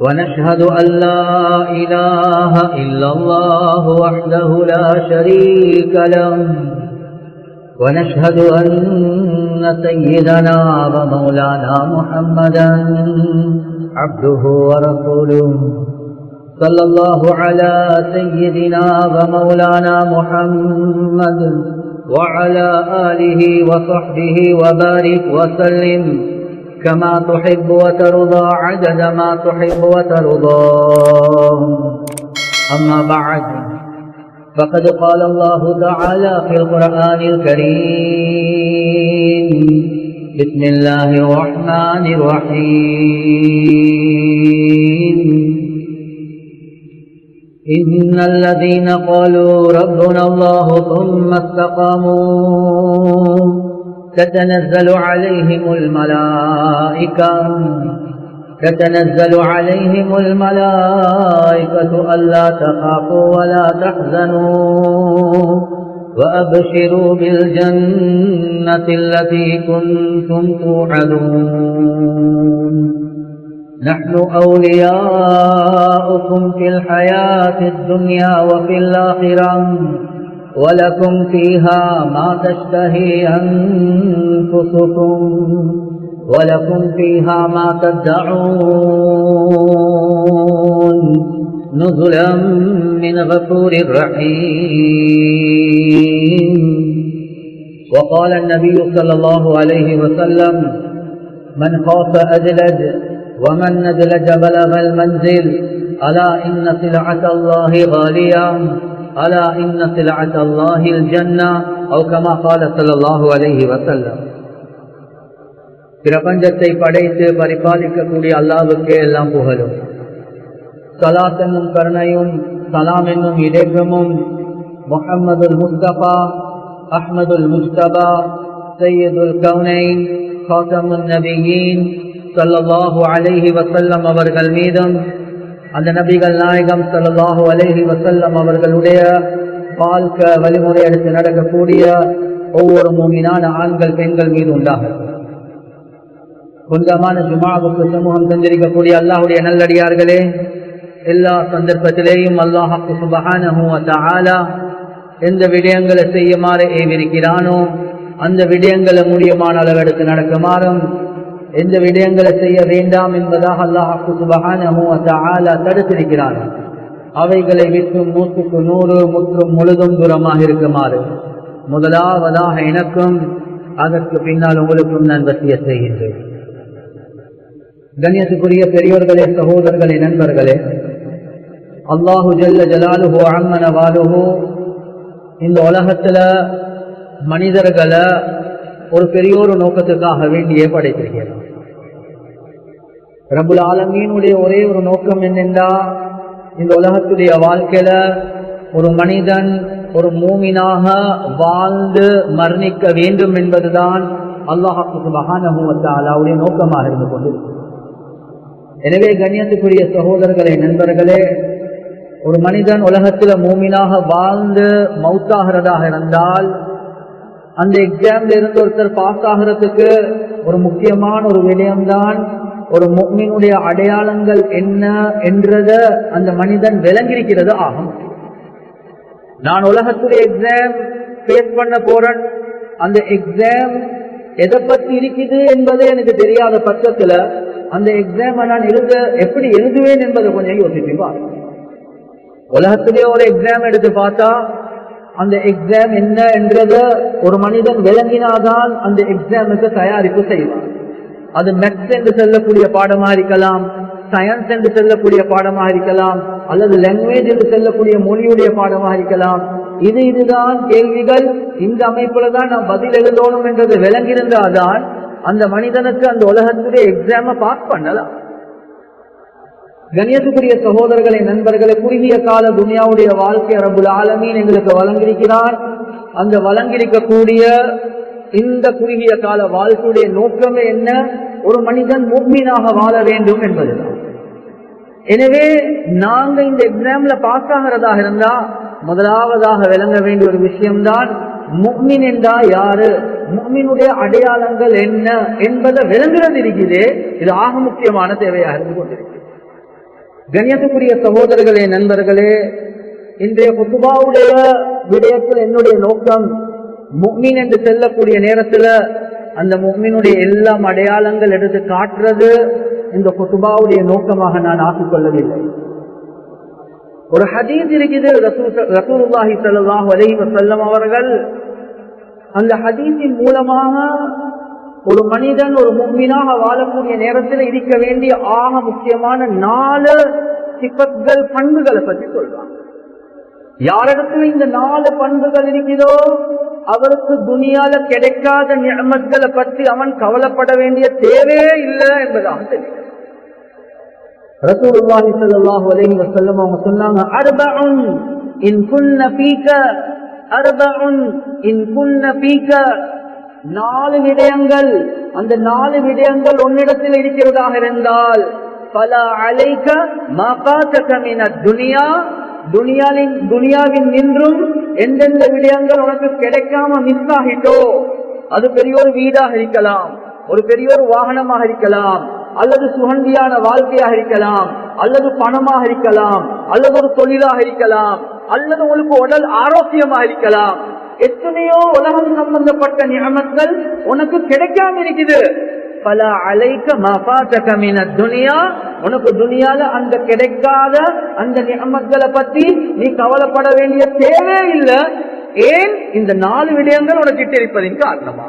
ونشهد أن لا إله إلا الله وحده لا شريك له. ونشهد أن سيدنا ومولانا محمدا عبده ورسوله. صلى الله على سيدنا ومولانا محمد وعلى آله وصحبه وبارك وسلم. كما تحب وترضى عدد ما تحب وترضى. أما بعد فقد قال الله تعالى في القرآن الكريم بسم الله الرحمن الرحيم. إن الذين قالوا ربنا الله ثم استقاموا تتنزل عليهم الملائكة. تتنزل عليهم الملائكة ألا تخافوا ولا تحزنوا. وأبشروا بالجنة التي كنتم توعدون. نحن أولياؤكم في الحياة الدنيا وفي الآخرة. ولكم فيها ما تشتهي أنفسكم. ولكم فيها ما تدعون. نزلا من غفور رحيم. وقال النبي صلى الله عليه وسلم من خاف أدلج ومن ندلج بلغ المنزل ألا إن سلعة الله غالية ألا إن سلعة الله الجنة أو كما قال صلى الله عليه وسلم பிரபஞ்சத்தை படைத்து பரிபாலிக்கக்கூடிய அல்லாவுக்கே எல்லாம் புகழும் சலாத் என்னும் கருணையும் சலாம் என்னும் இடைக்கமும் முகமதுல் முஸ்தபா அஹ்மதுல் முஸ்தபா சையதுல் கவுனைன் காத்தமுன் நபியின் சல்லாஹூ அலைஹி வசல்லம் அவர்கள் மீதும் அந்த நபிகள் நாயகம் சல்லாஹூ அலேஹி வசல்லம் அவர்களுடைய வாழ்க்கை வழிமுறை எடுத்து நடக்கக்கூடிய ஒவ்வொரு மூமினான ஆண்கள் பெண்கள் மீது உண்டாகும். புனிதமான ஜுமாவுக்கு சமூகம் தந்திருக்கக்கூடிய அல்லாஹுடைய நல்லடியார்களே எல்லா சந்தர்ப்பத்திலேயும் அல்லாஹாக்கு சுபகான எந்த விடயங்களை செய்யுமாறு ஏவிருக்கிறானோ அந்த விடயங்களை முடியமான அளவெடுத்து நடக்குமாறும் எந்த விடயங்களை செய்ய வேண்டாம் என்பதாக அல்லாஹாக்கு சுபகான தடுத்திருக்கிறான் அவைகளை விட்டு நூற்றுக்கு நூறு முற்றும் முழுதும் தூரமாக இருக்குமாறு. முதலாவதாக எனக்கும் அதற்கு பின்னால் உங்களுக்கும் நான் வசிய செய்கின்றேன். கண்ணியத்துக்குரிய பெரியோர்களே சகோதரர்களே நண்பர்களே அல்லாஹு ஜல்ல ஜலாலுஹோ அம்மன வாலுஹோ இந்த உலகத்துல மனிதர்களை ஒரு பெரிய ஒரு நோக்கத்துக்காக வேண்டியே படைத்திருக்கிறார். ரபுல் ஆலமீனுடைய ஒரே ஒரு நோக்கம் என்னென்றா? இந்த உலகத்துடைய வாழ்க்கையில ஒரு மனிதன் ஒரு மூமினாக வாழ்ந்து மரணிக்க வேண்டும் என்பதுதான் அல்லாஹாக்கு மகானஹூவத்தாலாவுடைய நோக்கமாக இருந்து கொண்டிருக்கிறது. எனவே கண்ணியத்துக்குரிய சகோதரர்களே நண்பர்களே ஒரு மனிதன் உலகத்துல மூமினாக வாழ்ந்து மவுத்தாகிறதாக இருந்தால் அந்த எக்ஸாம்ல இருந்து ஒருத்தர் பாஸ் ஆகிறதுக்கு ஒரு முக்கியமான ஒரு விடயம்தான் ஒரு மீனுடைய அடையாளங்கள் என்ன என்றத அந்த மனிதன் விளங்கியிருக்கிறது ஆகும். நான் உலகத்துடைய எக்ஸாம் ஃபேஸ் பண்ண போறேன். அந்த எக்ஸாம் எதை பத்தி இருக்குது என்பது எனக்கு தெரியாத பட்சத்துல அந்த எக்ஸாம் நான் எழுத எப்படி எழுதுவேன் என்பதை கொஞ்சம் யோசிச்சுப்பா உலகத்திலே ஒரு எக்ஸாம் எடுத்து பார்த்தா அந்த எக்ஸாம் என்ன என்றத ஒரு மனிதன் விளங்கினாதான் அந்த எக்ஸாமுக்கு தயாரிப்பு செய்வான் அது மெக்ஸ் என்று சொல்லக்கூடிய பாடமா இருக்கலாம் சயின்ஸ் என்று சொல்லக்கூடிய பாடமாக இருக்கலாம் அல்லது லாங்குவேஜ் என்று சொல்லக்கூடிய மொழியுடைய பாடமாக இருக்கலாம். இது இதுதான் கேள்விகள். இந்த அமைப்புல தான் நாம் பதில் எழுதணும் என்றது விளங்கியிருந்தாதான் அந்த மனிதனுக்கு அந்த உலகத்துடைய எக்ஸாம பாஸ் பண்ணலாம். கணியத்துக்குரிய சகோதரர்களை நண்பர்களை குறுகிய கால துனியாவுடைய வாழ்க்கை ரபுல் ஆலமீன் எங்களுக்கு வழங்கியிருக்கிறார். அந்த வழங்கியிருக்கக்கூடிய இந்த குறுகிய கால வாழ்க்கையுடைய நோக்கமே என்ன? ஒரு மனிதன் முக்மீனாக வாழ வேண்டும் என்பதுதான். எனவே நாங்க இந்த எக்ஸாம்ல பாஸ் ஆகிறதாக இருந்தா முதலாவதாக விளங்க வேண்டிய ஒரு விஷயம்தான் முக்மின் என்றா யாரு? முக்மினுடைய அடையாளங்கள் என்ன என்பதை விளங்குறது இருக்குது. இது ஆக முக்கியமான தேவையாக இருந்து கொண்டிருக்கு கண்ணியத்துக்குரிய சகோதரர்களே நண்பர்களே இன்றைய குத்துபாவுடைய விடயத்தில் என்னுடைய நோக்கம் முக்மீன் என்று செல்லக்கூடிய நேரத்துல அந்த முக்மீனுடைய எல்லாம் அடையாளங்கள் எடுத்து காட்டுறது இந்த குத்துபாவுடைய நோக்கமாக நான் ஆக்கிக்கொள்ளவில்லை. ஒரு ஹதீஸ் இருக்குது ரசூல்லாஹி சல்லாஹ் வலைவ செல்லம் அவர்கள் அந்த ஹதீஸின் மூலமாக ஒரு மனிதன் ஒரு முக்மீனாக வாழக்கூடிய நேரத்தில் இருக்க வேண்டிய ஆக முக்கியமான நாலு சிப்பத்கள் பண்புகளை பற்றி சொல்றாங்க. யாரிடத்துல இந்த நாலு பண்புகள் இருக்கிறதோ அவருக்கு துனியால கிடைக்காத நியமத்களை பற்றி அவன் கவலைப்பட வேண்டிய தேவையே இல்லை என்பதாக தெரியும் ரசூலுல்லாஹி ஸல்லல்லாஹு அலைஹி வஸல்லம் அவங்க சொன்னாங்க அர்பஉன் இன் குன்ன ஃபீக அர்பஉன் இன் குன்ன ஃபீக. நாலு விடயங்கள் அந்த நாலு விடயங்கள் உன்னிடத்தில் இருக்கிறதாக இருந்தால் பல அலைக்க மகாத்தக மின துனியா துனியாவின் துனியாவின் நின்றும் எந்தெந்த விடயங்கள் உனக்கு கிடைக்காம மிஸ் ஆகிட்டோ அது பெரிய ஒரு வீடாக இருக்கலாம் ஒரு பெரிய ஒரு வாகனமாக இருக்கலாம் அல்லது சுகந்தியான வாழ்க்கையாக இருக்கலாம் அல்லது பணமாக இருக்கலாம் அல்லது ஒரு தொழிலாக இருக்கலாம் அல்லது உங்களுக்கு உடல் ஆரோக்கியமாக இருக்கலாம். எத்தனையோ உலகம் சம்பந்தப்பட்ட நியமங்கள் உனக்கு கிடைக்காம இருக்குது. பல அலைக்க மபாத்தகமின துனியா? உனக்கு துனியால அந்த கிடைக்காத அந்த நியமக்களை பத்தி நீ கவலைப்பட வேண்டிய தேவை இல்லை. ஏன் இந்த நாலு விடயங்கள் உனக்கு இருப்பதின் காரணமா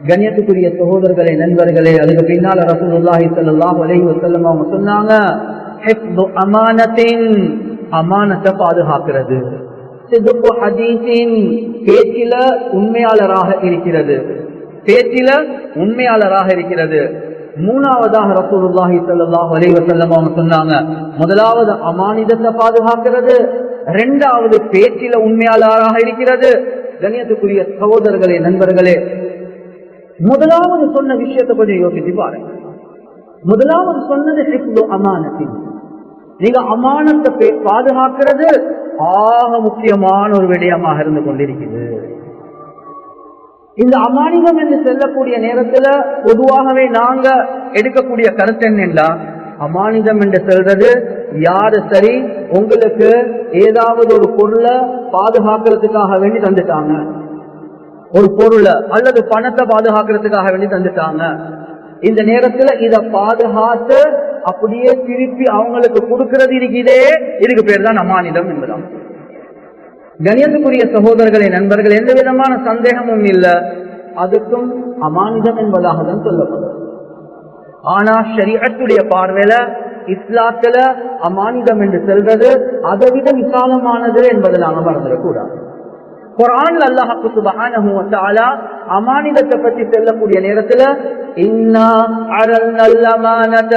கண்ணியத்துக்குரிய சகோதரர்களே நண்பர்களே அதுக்கு பின்னால ரசூலுல்லாஹி ஸல்லல்லாஹு அலைஹி வஸல்லம் அவங்க சொன்னாங்க ஹிஃப்து அமானத்தின் அமானத்தை பாதுகாக்கிறது. சிதுப்பு ஹதீஸின் பேச்சில உண்மையாளராக இருக்கிறது. பேச்சில உண்மையாளராக இருக்கிறது. மூணாவதாக ரசூலுல்லாஹி சல்லாஹ் அலைவசல்லம் அவங்க சொன்னாங்க. முதலாவது அமானிதத்தை பாதுகாக்கிறது. இரண்டாவது பேச்சில உண்மையாளராக இருக்கிறது. கணியத்துக்குரிய சகோதரர்களே நண்பர்களே முதலாவது சொன்ன விஷயத்தை கொஞ்சம் யோசிச்சு பாருங்க. முதலாவது சொன்னது ஹிப்து அமானத்தின் நீங்க அமானத்தை பாதுகாக்கிறது ஆக முக்கியமான ஒரு விடயமாக இருந்து கொண்டிருக்கிறது இந்த அமானிதம் என்று செல்லக்கூடிய நேரத்துல பொதுவாகவே நாங்க எடுக்கக்கூடிய கருத்து என்னென்றா அமானிதம் என்று சொல்றது யாரு சரி உங்களுக்கு ஏதாவது ஒரு பொருளை பாதுகாக்கிறதுக்காக வேண்டி தந்துட்டாங்க. ஒரு பொருளை அல்லது பணத்தை பாதுகாக்கிறதுக்காக வேண்டி தந்துட்டாங்க. இந்த நேரத்துல இத பாதுகாத்து அப்படியே திருப்பி அவங்களுக்கு கொடுக்கறது இருக்குதே இதுக்கு பேர் தான் அமானிதம் என்பதான் கணியத்துக்குரிய சகோதரர்களே நண்பர்கள் எந்த விதமான சந்தேகமும் இல்லை. அதுக்கும் அமானிதம் என்பதாக தான் சொல்லப்படும். ஆனா ஷரியத்துடைய பார்வையில இஸ்லாத்துல அமானிதம் என்று செல்வது அதை விட விசாலமானது என்பதை நாங்க மறந்துடக்கூடாது. குரான் அல்லாஹு சுபஹானஹு வ தஆலா அமானிதத்தை பற்றி சொல்லக்கூடிய நேரத்துல இன்னா அரல்னல் அமானத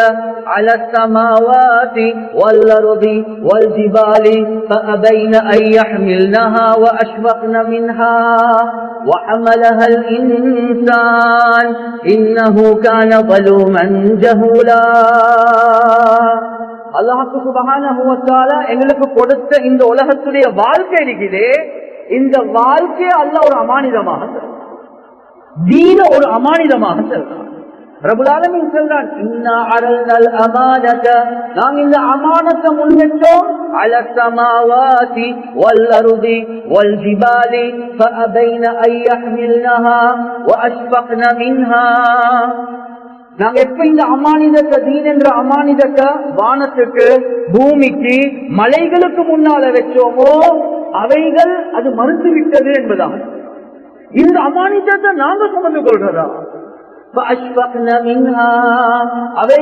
على السماوات والأرض والجبال فأبين أن يحملنها وأشفقن منها وحملها الإنسان إنه كان ظلوما جهولا அல்லாஹு சுபஹான எங்களுக்கு கொடுத்த இந்த உலகத்துடைய வாழ்க்கை இருக்குதே இந்த வாழ்க்கையை அல்ல ஒரு அமானிதமாக தீன ஒரு அமானிதமாக செல்றான் பிரபுலாலமின் சொல்றான் நாங்க இந்த அமானத்தை முன்வெட்டோம் على السماوات والأرض والجبال فأبين أن يحملنها وأشفقن منها நாங்க எப்ப இந்த அமானிதத்தை தீன் என்ற அமானிதத்தை வானத்துக்கு பூமிக்கு மலைகளுக்கு முன்னால வச்சோமோ அவைகள் அது மறுத்து விட்டது என்பதாக இந்த அமானிதத்தை நாங்க சுமந்து கொள்றதா? அவை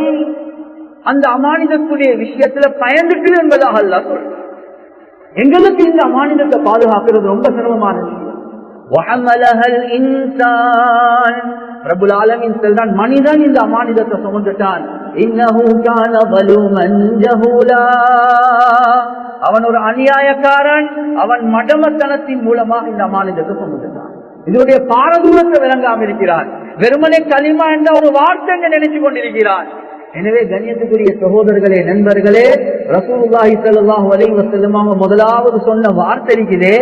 அந்த அமானிதத்துடைய விஷயத்துல பயந்துட்டு என்பதாக அல்ல சொல்ற எங்களுக்கு இந்த அமானிதத்தை பாதுகாக்கிறது ரொம்ப சிரமமான விஷயம். பிரபுல் ஆலமின் செல்றான் மனிதன் இந்த அமானிதத்தை சுமந்துட்டான். கான அவன் ஒரு அநியாயக்காரன் அவன் மடமத்தனத்தின் மூலமாக இந்த அமானிதத்தை சுமந்துட்டான். இதனுடைய பாரதூரத்தை விளங்காமல் இருக்கிறான். வெறுமனை களிமா என்ற ஒரு வார்த்தை என்று நினைச்சு கொண்டிருக்கிறான். எனவே கண்ணியத்துக்குரிய சகோதரர்களே நண்பர்களே ரசூலுல்லாஹி ஸல்லல்லாஹு அலைஹி வஸல்லம் முதலாவது சொன்ன வார்த்தை இருக்குதே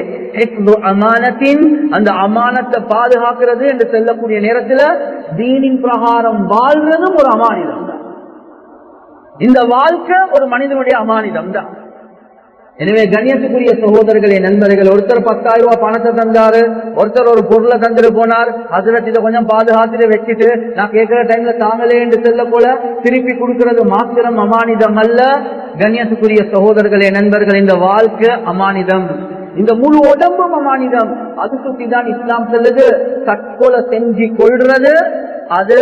அமானத்தின் அந்த அமானத்தை பாதுகாக்கிறது என்று சொல்லக்கூடிய நேரத்துல தீனின் பிரகாரம் வாழ்றதும் ஒரு அமானிதம் தான் இந்த வாழ்க்கை ஒரு மனிதனுடைய அமானிதம் தான் எனவே கண்ணியத்துக்குரிய சகோதரர்களே நண்பர்கள் ஒருத்தர் பத்தாயிரம் ரூபாய் பணத்தை தந்தாரு ஒருத்தர் ஒரு பொருளை தந்துட்டு போனார் அதுல இதை கொஞ்சம் பாதுகாத்துட்டு வச்சுட்டு நான் கேட்கிற டைம்ல தாங்களே என்று செல்ல போல திருப்பி கொடுக்கிறது மாத்திரம் அமானிதம் அல்ல. கண்ணியத்துக்குரிய சகோதரர்களே நண்பர்கள் இந்த வாழ்க்கை அமானிதம். இந்த முழு உடம்பும் அமானிதம். அது சுற்றிதான் இஸ்லாம் செல்லுது தற்கொலை செஞ்சு கொள்றது அது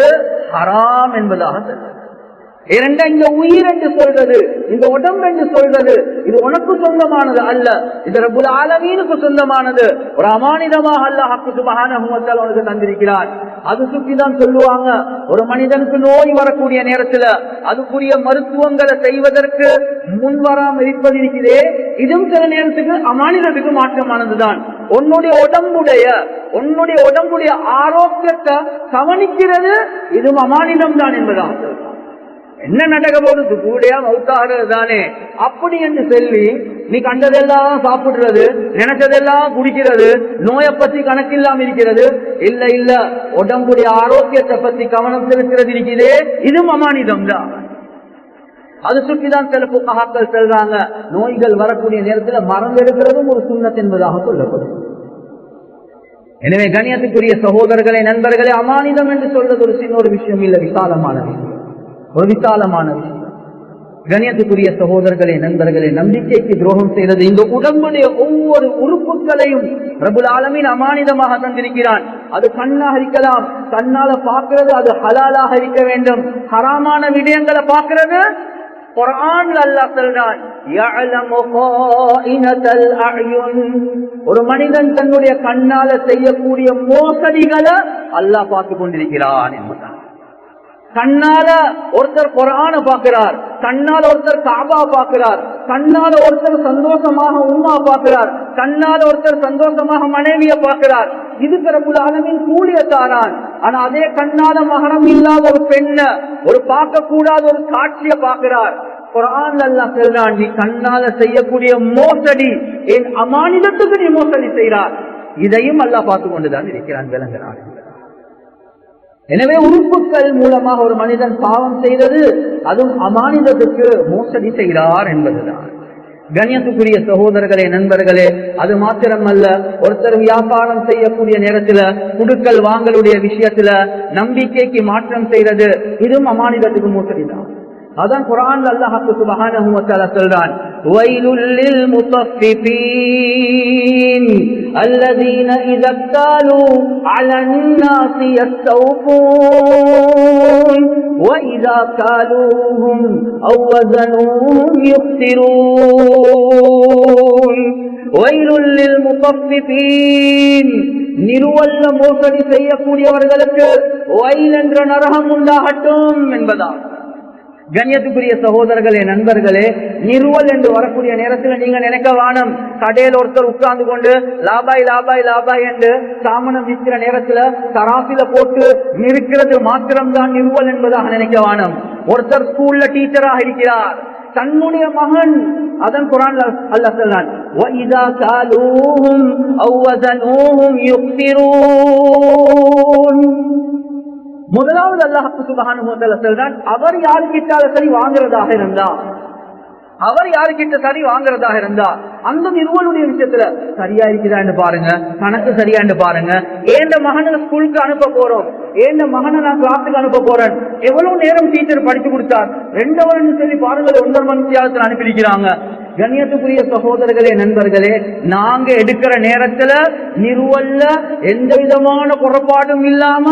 ஹராம் என்பதாக செல்லுது. இரண்டா இந்த உயிர் என்று சொல்றது. இந்த உடம்பு என்று சொல்றது. இது உனக்கு சொந்தமானது அல்ல. இது ரபுல் ஆலமீனுக்கு சொந்தமானது. ஒரு அமானிதமாக அல்ல ஹக்கு சுபகான உனக்கு தந்திருக்கிறார். அது சுற்றி தான் சொல்லுவாங்க. ஒரு மனிதனுக்கு நோய் வரக்கூடிய நேரத்துல அதுக்குரிய மருத்துவங்களை செய்வதற்கு முன் வராம இருப்பது இருக்கிறதே இதுவும் சில நேரத்துக்கு அமானிதத்துக்கு மாற்றமானதுதான். உன்னுடைய உடம்புடைய உன்னுடைய உடம்புடைய ஆரோக்கியத்தை கவனிக்கிறது. இதுவும் அமானிதம் தான் என்பதாக என்ன நடக்க போகுது? கூடையா மவுத்தாகிறது தானே. அப்படி என்று சொல்லி நீ கண்டதெல்லாம் சாப்பிடுறது நினைச்சதெல்லாம் குடிக்கிறது நோயை பத்தி கணக்கில்லாம இருக்கிறது. இல்ல இல்ல. உடம்புடைய ஆரோக்கியத்தை பத்தி கவனம் செலுத்துறது இருக்கிறதே இதுவும் அமானிதம் தான் அது சுற்றிதான் சில புத்தகங்கள் செல்றாங்க. நோய்கள் வரக்கூடிய நேரத்தில் மரம் எடுக்கிறதும் ஒரு சுண்ணத் என்பதாக சொல்லப்படும். எனவே கணியத்துக்குரிய சகோதரர்களே நண்பர்களே அமானிதம் என்று சொல்றது ஒரு சின்ன ஒரு விஷயம் இல்லை விசாலமானது. ஒரு விசாலமான விஷயம். கணியத்துக்குரிய சகோதரர்களே நண்பர்களே நம்பிக்கைக்கு துரோகம் செய்தது இந்த உடம்புடைய ஒவ்வொரு உறுப்புகளையும் பிரபுல் ஆலமின் அமானிதமாக தந்திருக்கிறான். அது கண்ணாக இருக்கலாம் கண்ணால பாக்குறது அது ஹலாலாக இருக்க வேண்டும். ஹராமான விடயங்களை பாக்குறது குரான் அல்லாஹ் ஒரு மனிதன் தன்னுடைய கண்ணால செய்யக்கூடிய மோசடிகளை அல்லாஹ் பார்த்து கொண்டிருக்கிறான் என்பதான் கண்ணால ஒருத்தர் குரான பாக்குறார் கண்ணால ஒருத்தர் காபா பாக்குறார் கண்ணால ஒருத்தர் சந்தோஷமாக உமா பாக்குறார் கண்ணால ஒருத்தர் சந்தோஷமாக மனைவிய பாக்குறார் இது பிரபுல் ஆலமின் கூலிய தாரான் ஆனா அதே கண்ணால மகனம் இல்லாத ஒரு பெண்ண ஒரு பார்க்க கூடாத ஒரு காட்சிய பாக்குறார் குரான் அல்லா சொல்றான் நீ கண்ணால செய்யக்கூடிய மோசடி என் அமானிதத்துக்கு நீ மோசடி செய்கிறார் இதையும் அல்லா பார்த்து கொண்டுதான் இருக்கிறான் விளங்குறான். எனவே உறுப்புகள் மூலமாக ஒரு மனிதன் பாவம் செய்தது அதுவும் அமானிதத்துக்கு மோசடி செய்கிறார் என்பதுதான். கணியத்துக்குரிய சகோதரர்களே நண்பர்களே அது மாத்திரமல்ல ஒருத்தர் வியாபாரம் செய்யக்கூடிய நேரத்துல குடுக்கல் வாங்கலுடைய விஷயத்துல நம்பிக்கைக்கு மாற்றம் செய்யறது இதுவும் அமானிதத்துக்கு மோசடி தான் அதான் குரான் அல்லாஹு சுபஹானஹு வ தஆலா சொல்றான் வயலுல் லில் முத்தஃபிஃபீன் الذين إذا اكتالوا على الناس يستوفون وإذا كالوهم أو وزنوهم يخسرون ويل للمطففين நிறுவல்ல மோசடி செய்யக்கூடியவர்களுக்கு வயல் என்ற நரகம் உண்டாகட்டும் என்பதான் கண்ணியத்துக்குரிய சகோதரர்களே நண்பர்களே நிறுவல் என்று வரக்கூடிய நேரத்தில் நீங்க நினைக்க வானம் கடையில் ஒருத்தர் உட்கார்ந்து கொண்டு லாபாய் லாபாய் லாபாய் என்று சாமனம் விற்கிற நேரத்துல சராசில போட்டு நிற்கிறது மாத்திரம்தான் நிறுவல் என்பதாக நினைக்க வானம். ஒருத்தர் ஸ்கூல்ல டீச்சராக இருக்கிறார். தன்னுடைய மகன் அதன் குரான் அல்ல சொன்னான் முதலாவது அல்லாஹு சுபகான சொல்றான் அவர் யாருக்கிட்டால சரி வாங்குறதாக இருந்தா அவர் யாருக்கிட்ட சரி வாங்குறதாக இருந்தா அந்த நிறுவனுடைய விஷயத்துல சரியா இருக்குதான்னு பாருங்க கணக்கு சரியான்னு பாருங்க. ஏண்ட மகனை ஸ்கூலுக்கு அனுப்ப போறோம்? ஏண்ட மகனை நான் கிளாஸுக்கு அனுப்ப போறேன்? எவ்வளவு நேரம் டீச்சர் படிச்சு கொடுத்தார்? ரெண்டு சொல்லி பாருங்கள் ஒன்றரை மணி தியாகத்தில் அனுப்பியிருக்கிறாங்க. கண்ணியத்துக்குரிய சகோதரர்களே நண்பர்களே நாங்க எடுக்கிற நேரத்துல நிறுவல்ல எந்த விதமான குறைபாடும் இல்லாம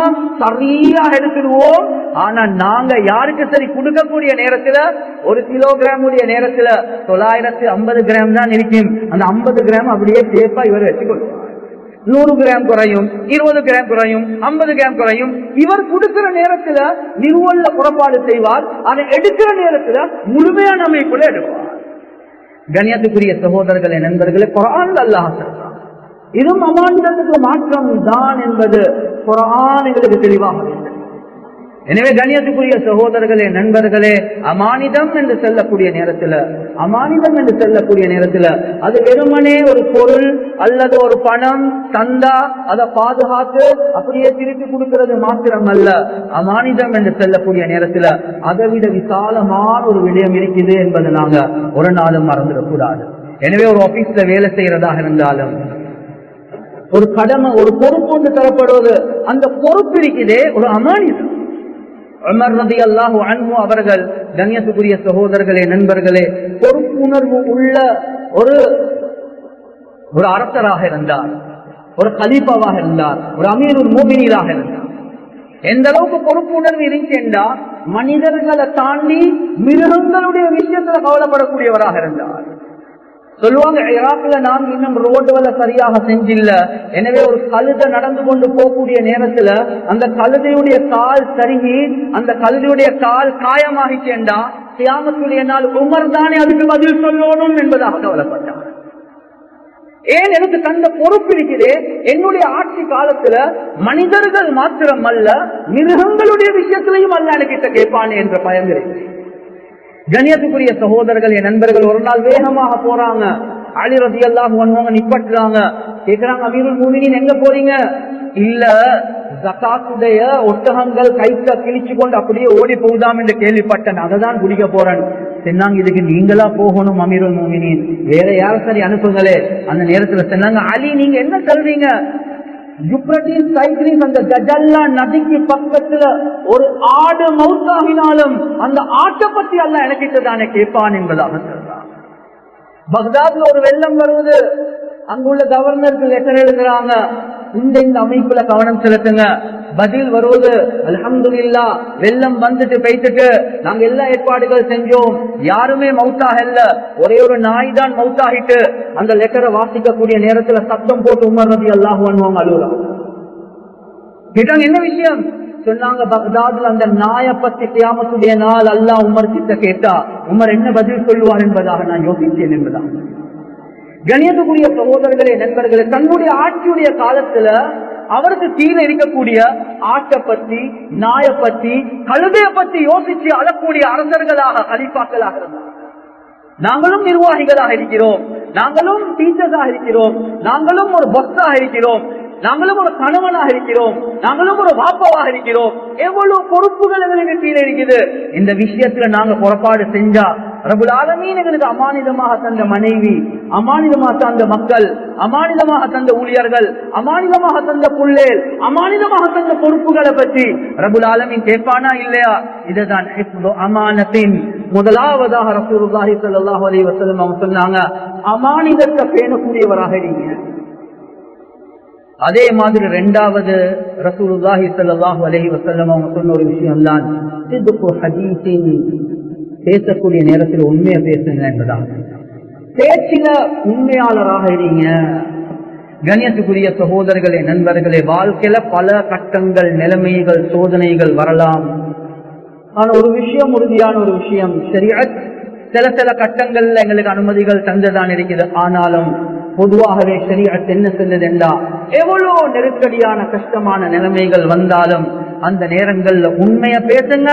சரியா எடுத்துடுவோம். ஆனா நாங்க யாருக்கு சரி கொடுக்கக்கூடிய நேரத்துல ஒரு கிலோகிராம் உடைய நேரத்துல தொள்ளாயிரத்தி ஐம்பது கிராம் தான் குறையும். அந்த ஐம்பது கிராம் அப்படியே சேஃபா இவர் வச்சுக்கொள்வார் நூறு கிராம் குறையும் இருபது கிராம் குறையும் ஐம்பது கிராம் குறையும். இவர் கொடுக்கிற நேரத்துல நிறுவல்ல புறப்பாடு செய்வார். அதை எடுக்கிற நேரத்துல முழுமையான அமைப்புல எடுப்பார். கணியத்துக்குரிய சகோதரர்களே நண்பர்களே குரான் அல்லாஹ் சொல்றான். இதுவும் அமானிதத்துக்கு மாற்றம் தான் என்பது குரான் எங்களுக்கு தெளிவாக வேண்டும் எனவே கண்ணியத்துக்குரிய சகோதரர்களே நண்பர்களே அமானிதம் என்று சொல்லக்கூடிய நேரத்தில் அமானிதம் என்று சொல்லக்கூடிய நேரத்தில் அது வெறுமனே ஒரு பொருள் அல்லது ஒரு பணம் தந்தா அதை பாதுகாத்து அப்படியே திருப்பி கொடுக்கிறது மாத்திரம் அல்ல அமானிதம் என்று சொல்லக்கூடிய நேரத்தில் அதை விட விசாலமான ஒரு விடயம் இருக்குது என்பதை நாங்க ஒரு நாளும் மறந்துடக்கூடாது எனவே ஒரு ஆபீஸ்ல வேலை செய்யறதாக இருந்தாலும் ஒரு கடமை ஒரு பொறுப்பு ஒன்று தரப்படுவது அந்த பொறுப்பு இருக்குதே ஒரு அமானிதம். உமர் அல்லாஹு அன்பு அவர்கள் கண்ணியத்துக்குரிய சகோதரர்களே நண்பர்களே பொறுப்புணர்வு உள்ள ஒரு ஒரு அரசராக இருந்தார். ஒரு கலீஃபாவாக இருந்தார். ஒரு அமீர் ஒரு மோபினியராக இருந்தார். எந்த அளவுக்கு பொறுப்புணர்வு இருந்துச்சா மனிதர்களை தாண்டி மிருகங்களுடைய விஷயத்துல கவலைப்படக்கூடியவராக இருந்தார். சொல்லுவாங்க ஈராக்ல நாங்க இன்னும் ரோடுகளை சரியாக செஞ்சில்ல. எனவே ஒரு கழுத நடந்து கொண்டு போகக்கூடிய நேரத்துல அந்த கழுதையுடைய கால் சருகி அந்த கழுதையுடைய கால் காயமாகிச்சேண்டா சியாமத்துடைய நாள் உமர் தானே அதுக்கு பதில் சொல்லணும் என்பதாக கவலைப்பட்டார். ஏன் எனக்கு தந்த பொறுப்பு இருக்குது? என்னுடைய ஆட்சி காலத்துல மனிதர்கள் மாத்திரம் அல்ல மிருகங்களுடைய விஷயத்திலையும் அல்ல எனக்கு கேட்பானே என்ற பயம் கணியத்துக்குரிய சகோதரர்கள் என் நண்பர்கள் ஒரு நாள் வேகமாக போறாங்க. அலி ரதி எல்லாம் ஒன்றுவங்க நிப்பட்டுறாங்க. கேட்கிறாங்க அமீருல் மூமினின் எங்க போறீங்க? இல்ல ஜக்காத்துடைய ஒட்டகங்கள் கைத்த கிழிச்சு கொண்டு அப்படியே ஓடி போகுதாம் என்று கேள்விப்பட்டேன். அதை தான் குடிக்க போறேன். சொன்னாங்க இதுக்கு நீங்களா போகணும் அமீருல் மூமினின். வேற யார சரி அனுப்புங்களே. அந்த நேரத்துல சொன்னாங்க அலி நீங்க என்ன சொல்றீங்க? யுப்ரட்டிஸ் சைக்ரிஸ் அந்த கஜல்லா நதிக்கு பக்கத்துல ஒரு ஆடு மவுத்தாகினாலும் அந்த ஆட்டை பத்தி எல்லாம் எனக்கு தானே கேட்பான் என்பதாக சொல்றான் பக்தாத்ல ஒரு வெள்ளம் வருவது அங்குள்ள கவர்னருக்கு லெட்டர் எழுதுறாங்க? இந்த இந்த அமைப்புல கவனம் செலுத்துங்க. பதில் வருவது இல்லா வெள்ளம் வந்துட்டு பெய்த்துட்டு நாங்க எல்லா ஏற்பாடுகள் செஞ்சோம். யாருமே மவுத்தாக இல்ல. ஒரே ஒரு நாய் தான் மவுத்தாகிட்டு அந்த லெட்டரை வாசிக்கக்கூடிய நேரத்துல சத்தம் போட்டு உமர் ரதி அல்லாஹ் பண்ணுவாங்க அலுவலாம் கேட்டாங்க என்ன விஷயம்? சொன்னாங்க பக்தாதுல அந்த நாய பத்தி கியாமத்துடைய நாள் அல்லாஹ் உமர் கிட்ட கேட்டா உமர் என்ன பதில் சொல்லுவார் என்பதாக நான் யோசித்தேன் என்பதாக. கணியத்துக்குரிய சகோதரர்களே நண்பர்களே தன்னுடைய ஆட்சியுடைய காலத்துல அவருக்கு கீழே இருக்கக்கூடிய ஆட்டை பத்தி நாய பத்தி கழுதைய பத்தி யோசிச்சு அழக்கூடிய அரசர்களாக கலிப்பாக்களாக இருந்தார் நாங்களும் நிர்வாகிகளாக இருக்கிறோம். நாங்களும் டீச்சர்ஸாக இருக்கிறோம். நாங்களும் ஒரு பஸ்ஸாக இருக்கிறோம். நாங்களும் ஒரு கணவனாக இருக்கிறோம். நாங்களும் ஒரு வாப்பாவாக இருக்கிறோம். எவ்வளவு பொறுப்புகள் எங்களுக்கு கீழே இருக்குது. இந்த விஷயத்துல நாங்க புறப்பாடு செஞ்சா ரபுல் ஆலமீன்களுக்கு அமானிதமாக தந்த மனைவி அமானிதமாக தந்த மக்கள் அமானிதமாக தந்த ஊழியர்கள் அமானிதமாக தந்த புள்ளேல் அமானிதமாக தந்த பொறுப்புகளை பற்றி ரபுல் ஆலமீன் கேட்பானா இல்லையா? இதுதான் அமானத்தின் முதலாவதாக ரசூலுல்லாஹி ஸல்லல்லாஹு அலைஹி வஸல்லம் அவங்க சொன்னாங்க அமானிதத்தை பேணக்கூடியவராக நீங்க. அதே மாதிரி ரெண்டாவது ரசூலுல்லாஹி ஸல்லல்லாஹு அலைஹி வஸல்லம் அவங்க சொன்ன ஒரு விஷயம் தான் ஹதீஸின் பேசக்கூடிய நேரத்தில் உண்மையை பேசுங்க என்பதான் பேச்சில உண்மையாளராக இருங்க. கணியத்துக்குரிய சகோதரர்களே நண்பர்களே வாழ்க்கையில பல கட்டங்கள் நிலைமைகள் சோதனைகள் வரலாம். ஆனா ஒரு விஷயம் உறுதியான ஒரு விஷயம். சரியா சில சில கட்டங்கள்ல எங்களுக்கு அனுமதிகள் தந்துதான் இருக்குது. ஆனாலும் பொதுவாகவே சரியா என்ன செல்லுது என்றா எவ்வளவு நெருக்கடியான கஷ்டமான நிலைமைகள் வந்தாலும் அந்த நேரங்கள்ல உண்மைய பேசுங்க.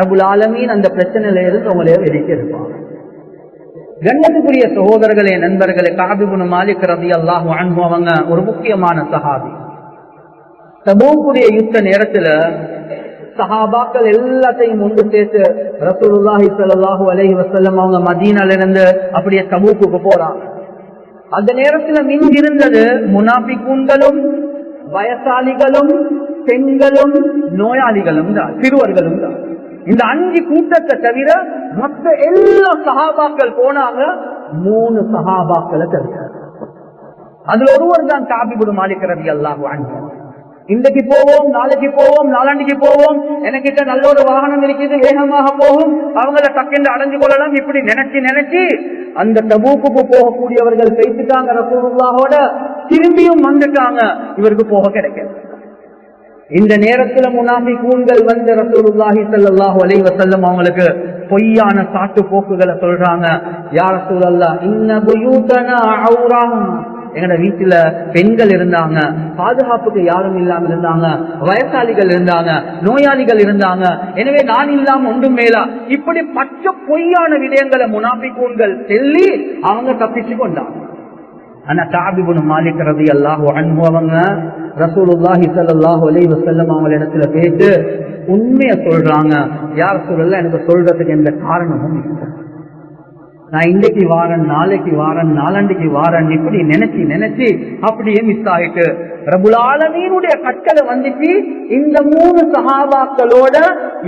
ரபுல் ஆலமீன் அந்த பிரச்சனையில இருந்து உங்களைய வெடிக்க இருப்பாங்க கண்ணியத்துக்குரிய சகோதரர்களே நண்பர்களே காபிபுன் மாலிக் ரபி அல்லாஹ் அவங்க ஒரு முக்கியமான சஹாபி. சமூகக்கூடிய யுத்த நேரத்துல சஹாபாக்கள் எல்லாத்தையும் ஒன்று சேர்த்து ரசூலுல்லாஹி சல்லாஹூ அலஹி வசல்லம் அவங்க மதீனால இருந்து அப்படியே தபூக்குக்கு போறாங்க. அந்த நேரத்துல மிஞ்சிருந்தது முனாபி முனாபிக்கூன்களும் வயசாளிகளும் பெண்களும் நோயாளிகளும் தான் சிறுவர்களும் தான். இந்த அஞ்சு கூட்டத்தை தவிர மொத்த எல்லா சகாபாக்கள் போனாங்க மூணு சகாபாக்களை தவிர அதுல ஒருவர் தான் காபிபுடு மாலிக்கிறது எல்லாம் இன்றைக்கு போவோம் நாளைக்கு போவோம் நாளாண்டிக்கு போவோம் எனக்கிட்ட நல்ல ஒரு வாகனம் இருக்குது வேகமாக போகும் அவங்கள டக்கென்று அடைஞ்சு கொள்ளலாம் இப்படி நினைச்சு நினைச்சு அந்த தபூப்புக்கு போகக்கூடியவர்கள் பேசிட்டாங்க ரசூலுல்லாஹோட திரும்பியும் வந்துட்டாங்க இவருக்கு போக கிடைக்கல. இந்த நேரத்துல முனாஃபி கூண்கள் வந்து ரசூலுல்லாஹி சல்லாஹு அலைஹி செல்லும் அவங்களுக்கு பொய்யான சாட்டு போக்குகளை சொல்றாங்க யார சூழல்லா இன்னும் எங்கட வீட்டுல பெண்கள் இருந்தாங்க பாதுகாப்புக்கு யாரும் இல்லாம இருந்தாங்க வயசாளிகள் இருந்தாங்க நோயாளிகள் இருந்தாங்க. எனவே நான் இல்லாம ஒன்றும் மேலா? இப்படி பச்சை பொய்யான விடயங்களை முனாபி கூண்கள் சொல்லி அவங்க தப்பிச்சு கொண்டாங்க. ஆனா காபிபுன் மாலிக் ரதி அல்லாஹு அன்பு அவங்க ரசூலுல்லாஹி சல்லாஹு அலி வசல்லம் அவங்க இடத்துல பேசு உண்மைய சொல்றாங்க யார் சொல்லல எனக்கு சொல்றதுக்கு எந்த காரணமும் நான் இன்னைக்கு வாரன் நாளைக்கு வாரன் நாலண்டைக்கு வாரன் இப்படி நினைச்சு நினைச்சு அப்படியே மிஸ் ஆயிட்டு பிரபுலாலமீனுடைய கட்டளை வந்துச்சு இந்த மூணு சகாபாக்களோட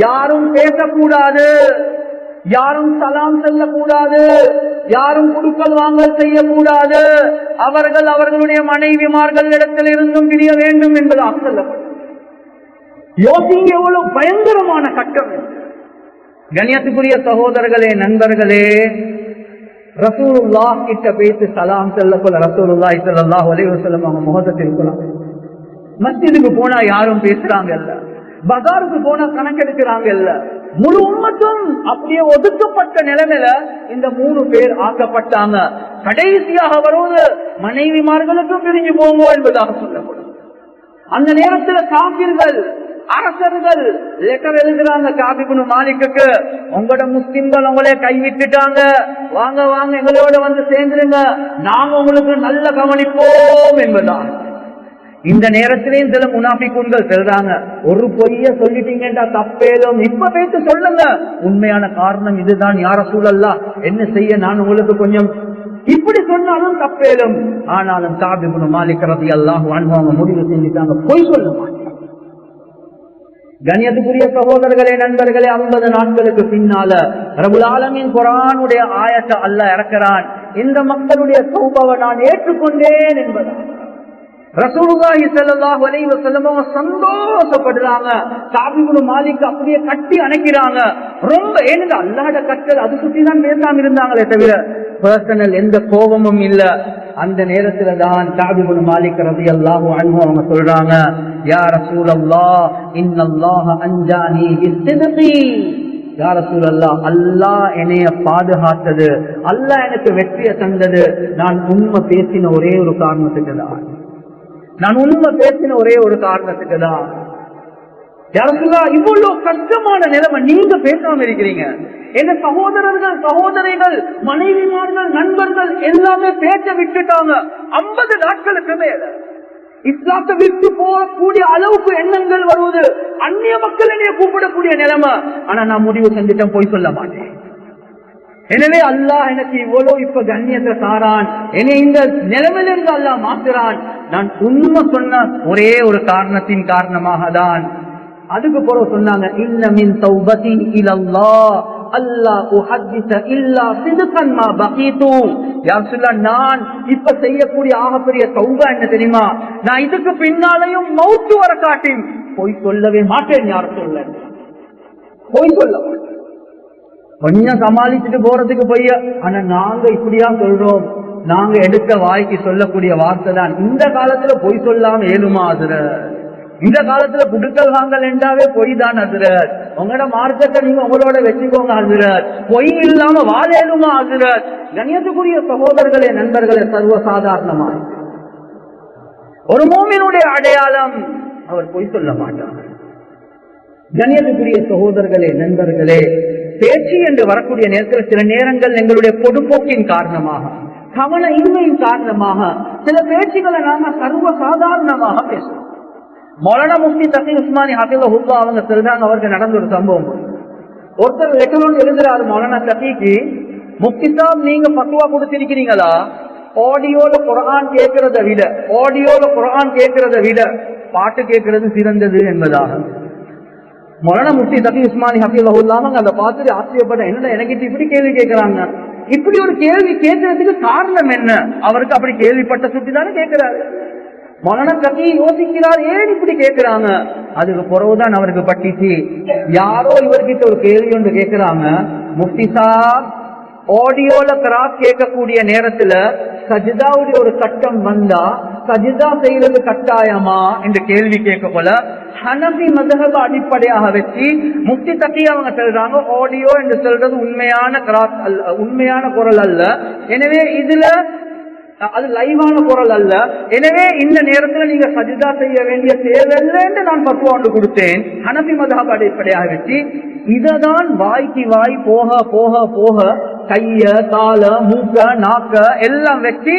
யாரும் பேசக்கூடாது யாரும் சலாம் செல்லக்கூடாது யாரும் குடுக்கல் வாங்கல் செய்யக்கூடாது. அவர்கள் அவர்களுடைய மனைவிமார்கள் இடத்தில் இருந்தும் பிரிய வேண்டும் என்பதாக சொல்லப்படும் யோசிங்க எவ்வளவு பயங்கரமான கட்டம் கணியத்துக்குரிய கண்ணியத்துக்குரிய சகோதரர்களே நண்பர்களே ரசூலுல்லா கிட்ட பேசி சலாம் செல்ல போல ரசூலுல்லா ஸல்லல்லாஹு அலைஹி வஸல்லம் அவங்க முகத்தை இருக்கலாம் மத்தியதுக்கு போனா யாரும் பேசுறாங்க இல்ல. பஜாருக்கு போனா கணக்கெடுக்கிறாங்கல்ல முழு உண்மத்தும் அப்படியே ஒதுக்கப்பட்ட நிலைமையில இந்த மூணு பேர் ஆக்கப்பட்டாங்க. கடைசியாக வருவது மனைவிமார்களுக்கும் பிரிஞ்சு போவோம் என்பதாக சொல்லப்படும். அந்த நேரத்துல காப்பீர்கள் அரசர்கள் லெட்டர் எழுதுறாங்க காபிபுனு மாலிக்கு உங்களோட முஸ்லிம்கள் உங்களே கைவிட்டுட்டாங்க வாங்க வாங்க எங்களோட வந்து சேர்ந்துருங்க. நாங்க உங்களுக்கு நல்ல கவனிப்போம் என்பதான் இந்த நேரத்திலேயும் சில முனாபிக்குன்கள் செல்றாங்க ஒரு பொய்ய சொல்லிட்டீங்கடா தப்பேலும் இப்ப பேச்சு சொல்லுங்க. உண்மையான காரணம் இதுதான் யார சூழல்லா என்ன செய்ய நான் உங்களுக்கு கொஞ்சம் இப்படி சொன்னாலும் தப்பேலும் ஆனாலும் சாபி குணம் ரதி அல்லாஹ் முடிவு செஞ்சுட்டாங்க. பொய் சொல்ல மாட்டாங்க. கண்ணியத்துக்குரிய சகோதரர்களே நண்பர்களே ஐம்பது நாட்களுக்கு பின்னால ரபுல் குரானுடைய ஆயத்தை அல்ல இறக்கிறான். இந்த மக்களுடைய சௌபவை நான் ஏற்றுக்கொண்டேன் என்பதான் ரசூலுல்லாஹி ஸல்லல்லாஹு அலைஹி வஸல்லம் அவங்க சந்தோஷப்படுறாங்க. காபிபுல் மாலிக் அப்படியே கட்டி அணைக்கிறாங்க. ரொம்ப ஏனுங்க அல்லாஹ்ட கட்டல் அது சுத்தி தான் பேசாம இருந்தாங்களே தவிர பர்சனல் எந்த கோபமும் இல்ல. அந்த நேரத்துல தான் காபிபுல் மாலிக் ரலியல்லாஹு அன்ஹு அவங்க சொல்றாங்க யா ரசூலல்லாஹ் இன்னல்லாஹ அன்ஜானி பிஸ்ஸித்கி. யா ரசூலல்லாஹ் அல்லாஹ் என்னைய பாதுகாத்தது அல்லாஹ் எனக்கு வெற்றியை தந்தது. நான் உண்மை பேசின ஒரே ஒரு காரணத்துக்கு தான். நான் உண்மை பேசின ஒரே ஒரு காரணத்துக்கு தான் இவ்வளவு கஷ்டமான நிலைமை நீங்க பேசாம இருக்கிறீங்க. எங்க சகோதரர்கள் சகோதரிகள் மனைவிமார்கள் நண்பர்கள் எல்லாமே பேச்ச விட்டுட்டாங்க. ஐம்பது நாட்களுக்கு மேல. இஸ்லாத்தை விட்டு போகக்கூடிய அளவுக்கு எண்ணங்கள் வருவது அந்நிய மக்கள் என்னைய கூப்பிடக்கூடிய நிலைமை. ஆனா நான் முடிவு செஞ்சுட்டேன் போய் சொல்ல மாட்டேன். எனவே அல்லாஹ் எனக்கு இவ்வளவு இப்ப கண்ணியத்தை தாரான். என்னை இந்த நிலைமையிலிருந்து அல்லாஹ் மாத்துறான். நான் உண்மை சொன்ன ஒரே ஒரு காரணத்தின் காரணமாக தான் அதுக்கு பிறகு சொன்னாங்க இன்னமின் தௌபதி இலல்லா அல்லாஹ் உஹத்திஸ இல்லா சிதுகன் மா பகீது யார் சொல்ல நான் இப்ப செய்யக்கூடிய ஆகப்பெரிய தௌபா என்ன தெரியுமா? நான் இதுக்கு பின்னாலையும் மௌத்து வர காட்டின். பொய் சொல்லவே மாட்டேன் யார் சொல்ல. பொய் சொல்ல மாட்டேன். கொஞ்சம் சமாளிச்சுட்டு போறதுக்கு போய் ஆனா நாங்க இப்படியா சொல்றோம். நாங்க எடுத்த வாய்க்கு சொல்லக்கூடிய வார்த்தை தான். இந்த காலத்துல பொய் சொல்லாம ஏழுமா அதுல இந்த காலத்துல குடுக்கல் வாங்கல் என்றாவே பொய் தான் அதுர உங்களோட மார்க்கத்தை நீங்க உங்களோட வச்சுக்கோங்க அதுரத் பொய் இல்லாம வாழேலுமா அதுரத் கணியத்துக்குரிய சகோதரர்களே நண்பர்களே சர்வசாதாரணமா ஒரு மோமினுடைய அடையாளம் அவர் பொய் சொல்ல மாட்டார். கணியத்துக்குரிய சகோதரர்களே நண்பர்களே பேச்சு என்று வரக்கூடிய நேரத்தில் சில நேரங்கள் எங்களுடைய பொதுப்போக்கின் காரணமாக கவன இன்மையின் காரணமாக சில பேச்சுகளை நாம சர்வ சாதாரணமாக பேசுறோம். மொலன முஃப்தி தசி உஸ்மானி ஹபில ஹுல்லா அவங்க சொல்றாங்க அவருக்கு நடந்த ஒரு சம்பவம். ஒருத்தர் லெட்டர் எழுதுறாரு மொலன தசிக்கு முஃப்தி நீங்க பத்துவா கொடுத்திருக்கிறீங்களா? ஆடியோல குரான் கேட்கறத விட ஆடியோல குரான் கேட்கறத விட பாட்டு கேட்கறது சிறந்தது என்பதாக. மொலன முஃப்தி தபி உஸ்மானி ஹபீல் இல்லாம அதை பார்த்துட்டு ஆச்சரியப்பட்ட என்னடா எனக்கு இப்படி கேள்வி கேட்கிறாங்க? இப்படி ஒரு கேள்வி கேட்கறதுக்கு காரணம் என்ன? அவருக்கு அப்படி கேள்விப்பட்ட சுட்டி தானே கேட்கிறாரு. மரண கட்டி யோசிக்கிறார் ஏன் இப்படி கேட்கிறாங்க? அதுக்கு பிறகுதான் அவருக்கு பட்டிச்சு. யாரோ இவர்கிட்ட ஒரு கேள்வி ஒன்று கேட்கிறாங்க. முஃப்தி சாப் ஆடியோல கிராஸ் கேட்கக்கூடிய நேரத்துல சஜிதாவுடைய ஒரு கட்டம் வந்தா சஜிதா செய்யறது கட்டாயமா? என்ற கேள்வி கேட்க போல ஹனபி மதகப அடிப்படையாக வச்சு முக்தி தட்டி அவங்க சொல்றாங்க ஆடியோ என்று சொல்றது உண்மையான கிராஸ் அல்ல உண்மையான குரல் அல்ல. எனவே இதுல அது லைவான குரல் அல்ல. எனவே இந்த நேரத்தில் நீங்க சஜிதா செய்ய வேண்டிய தேவையில்லை என்று நான் பத்து ஆண்டு கொடுத்தேன். ஹனபி மதஹப் அடிப்படையாக வச்சு இததான் வாய்க்கு வாய் போக போக போக கைய கால மூக்க நாக்க எல்லாம் வச்சு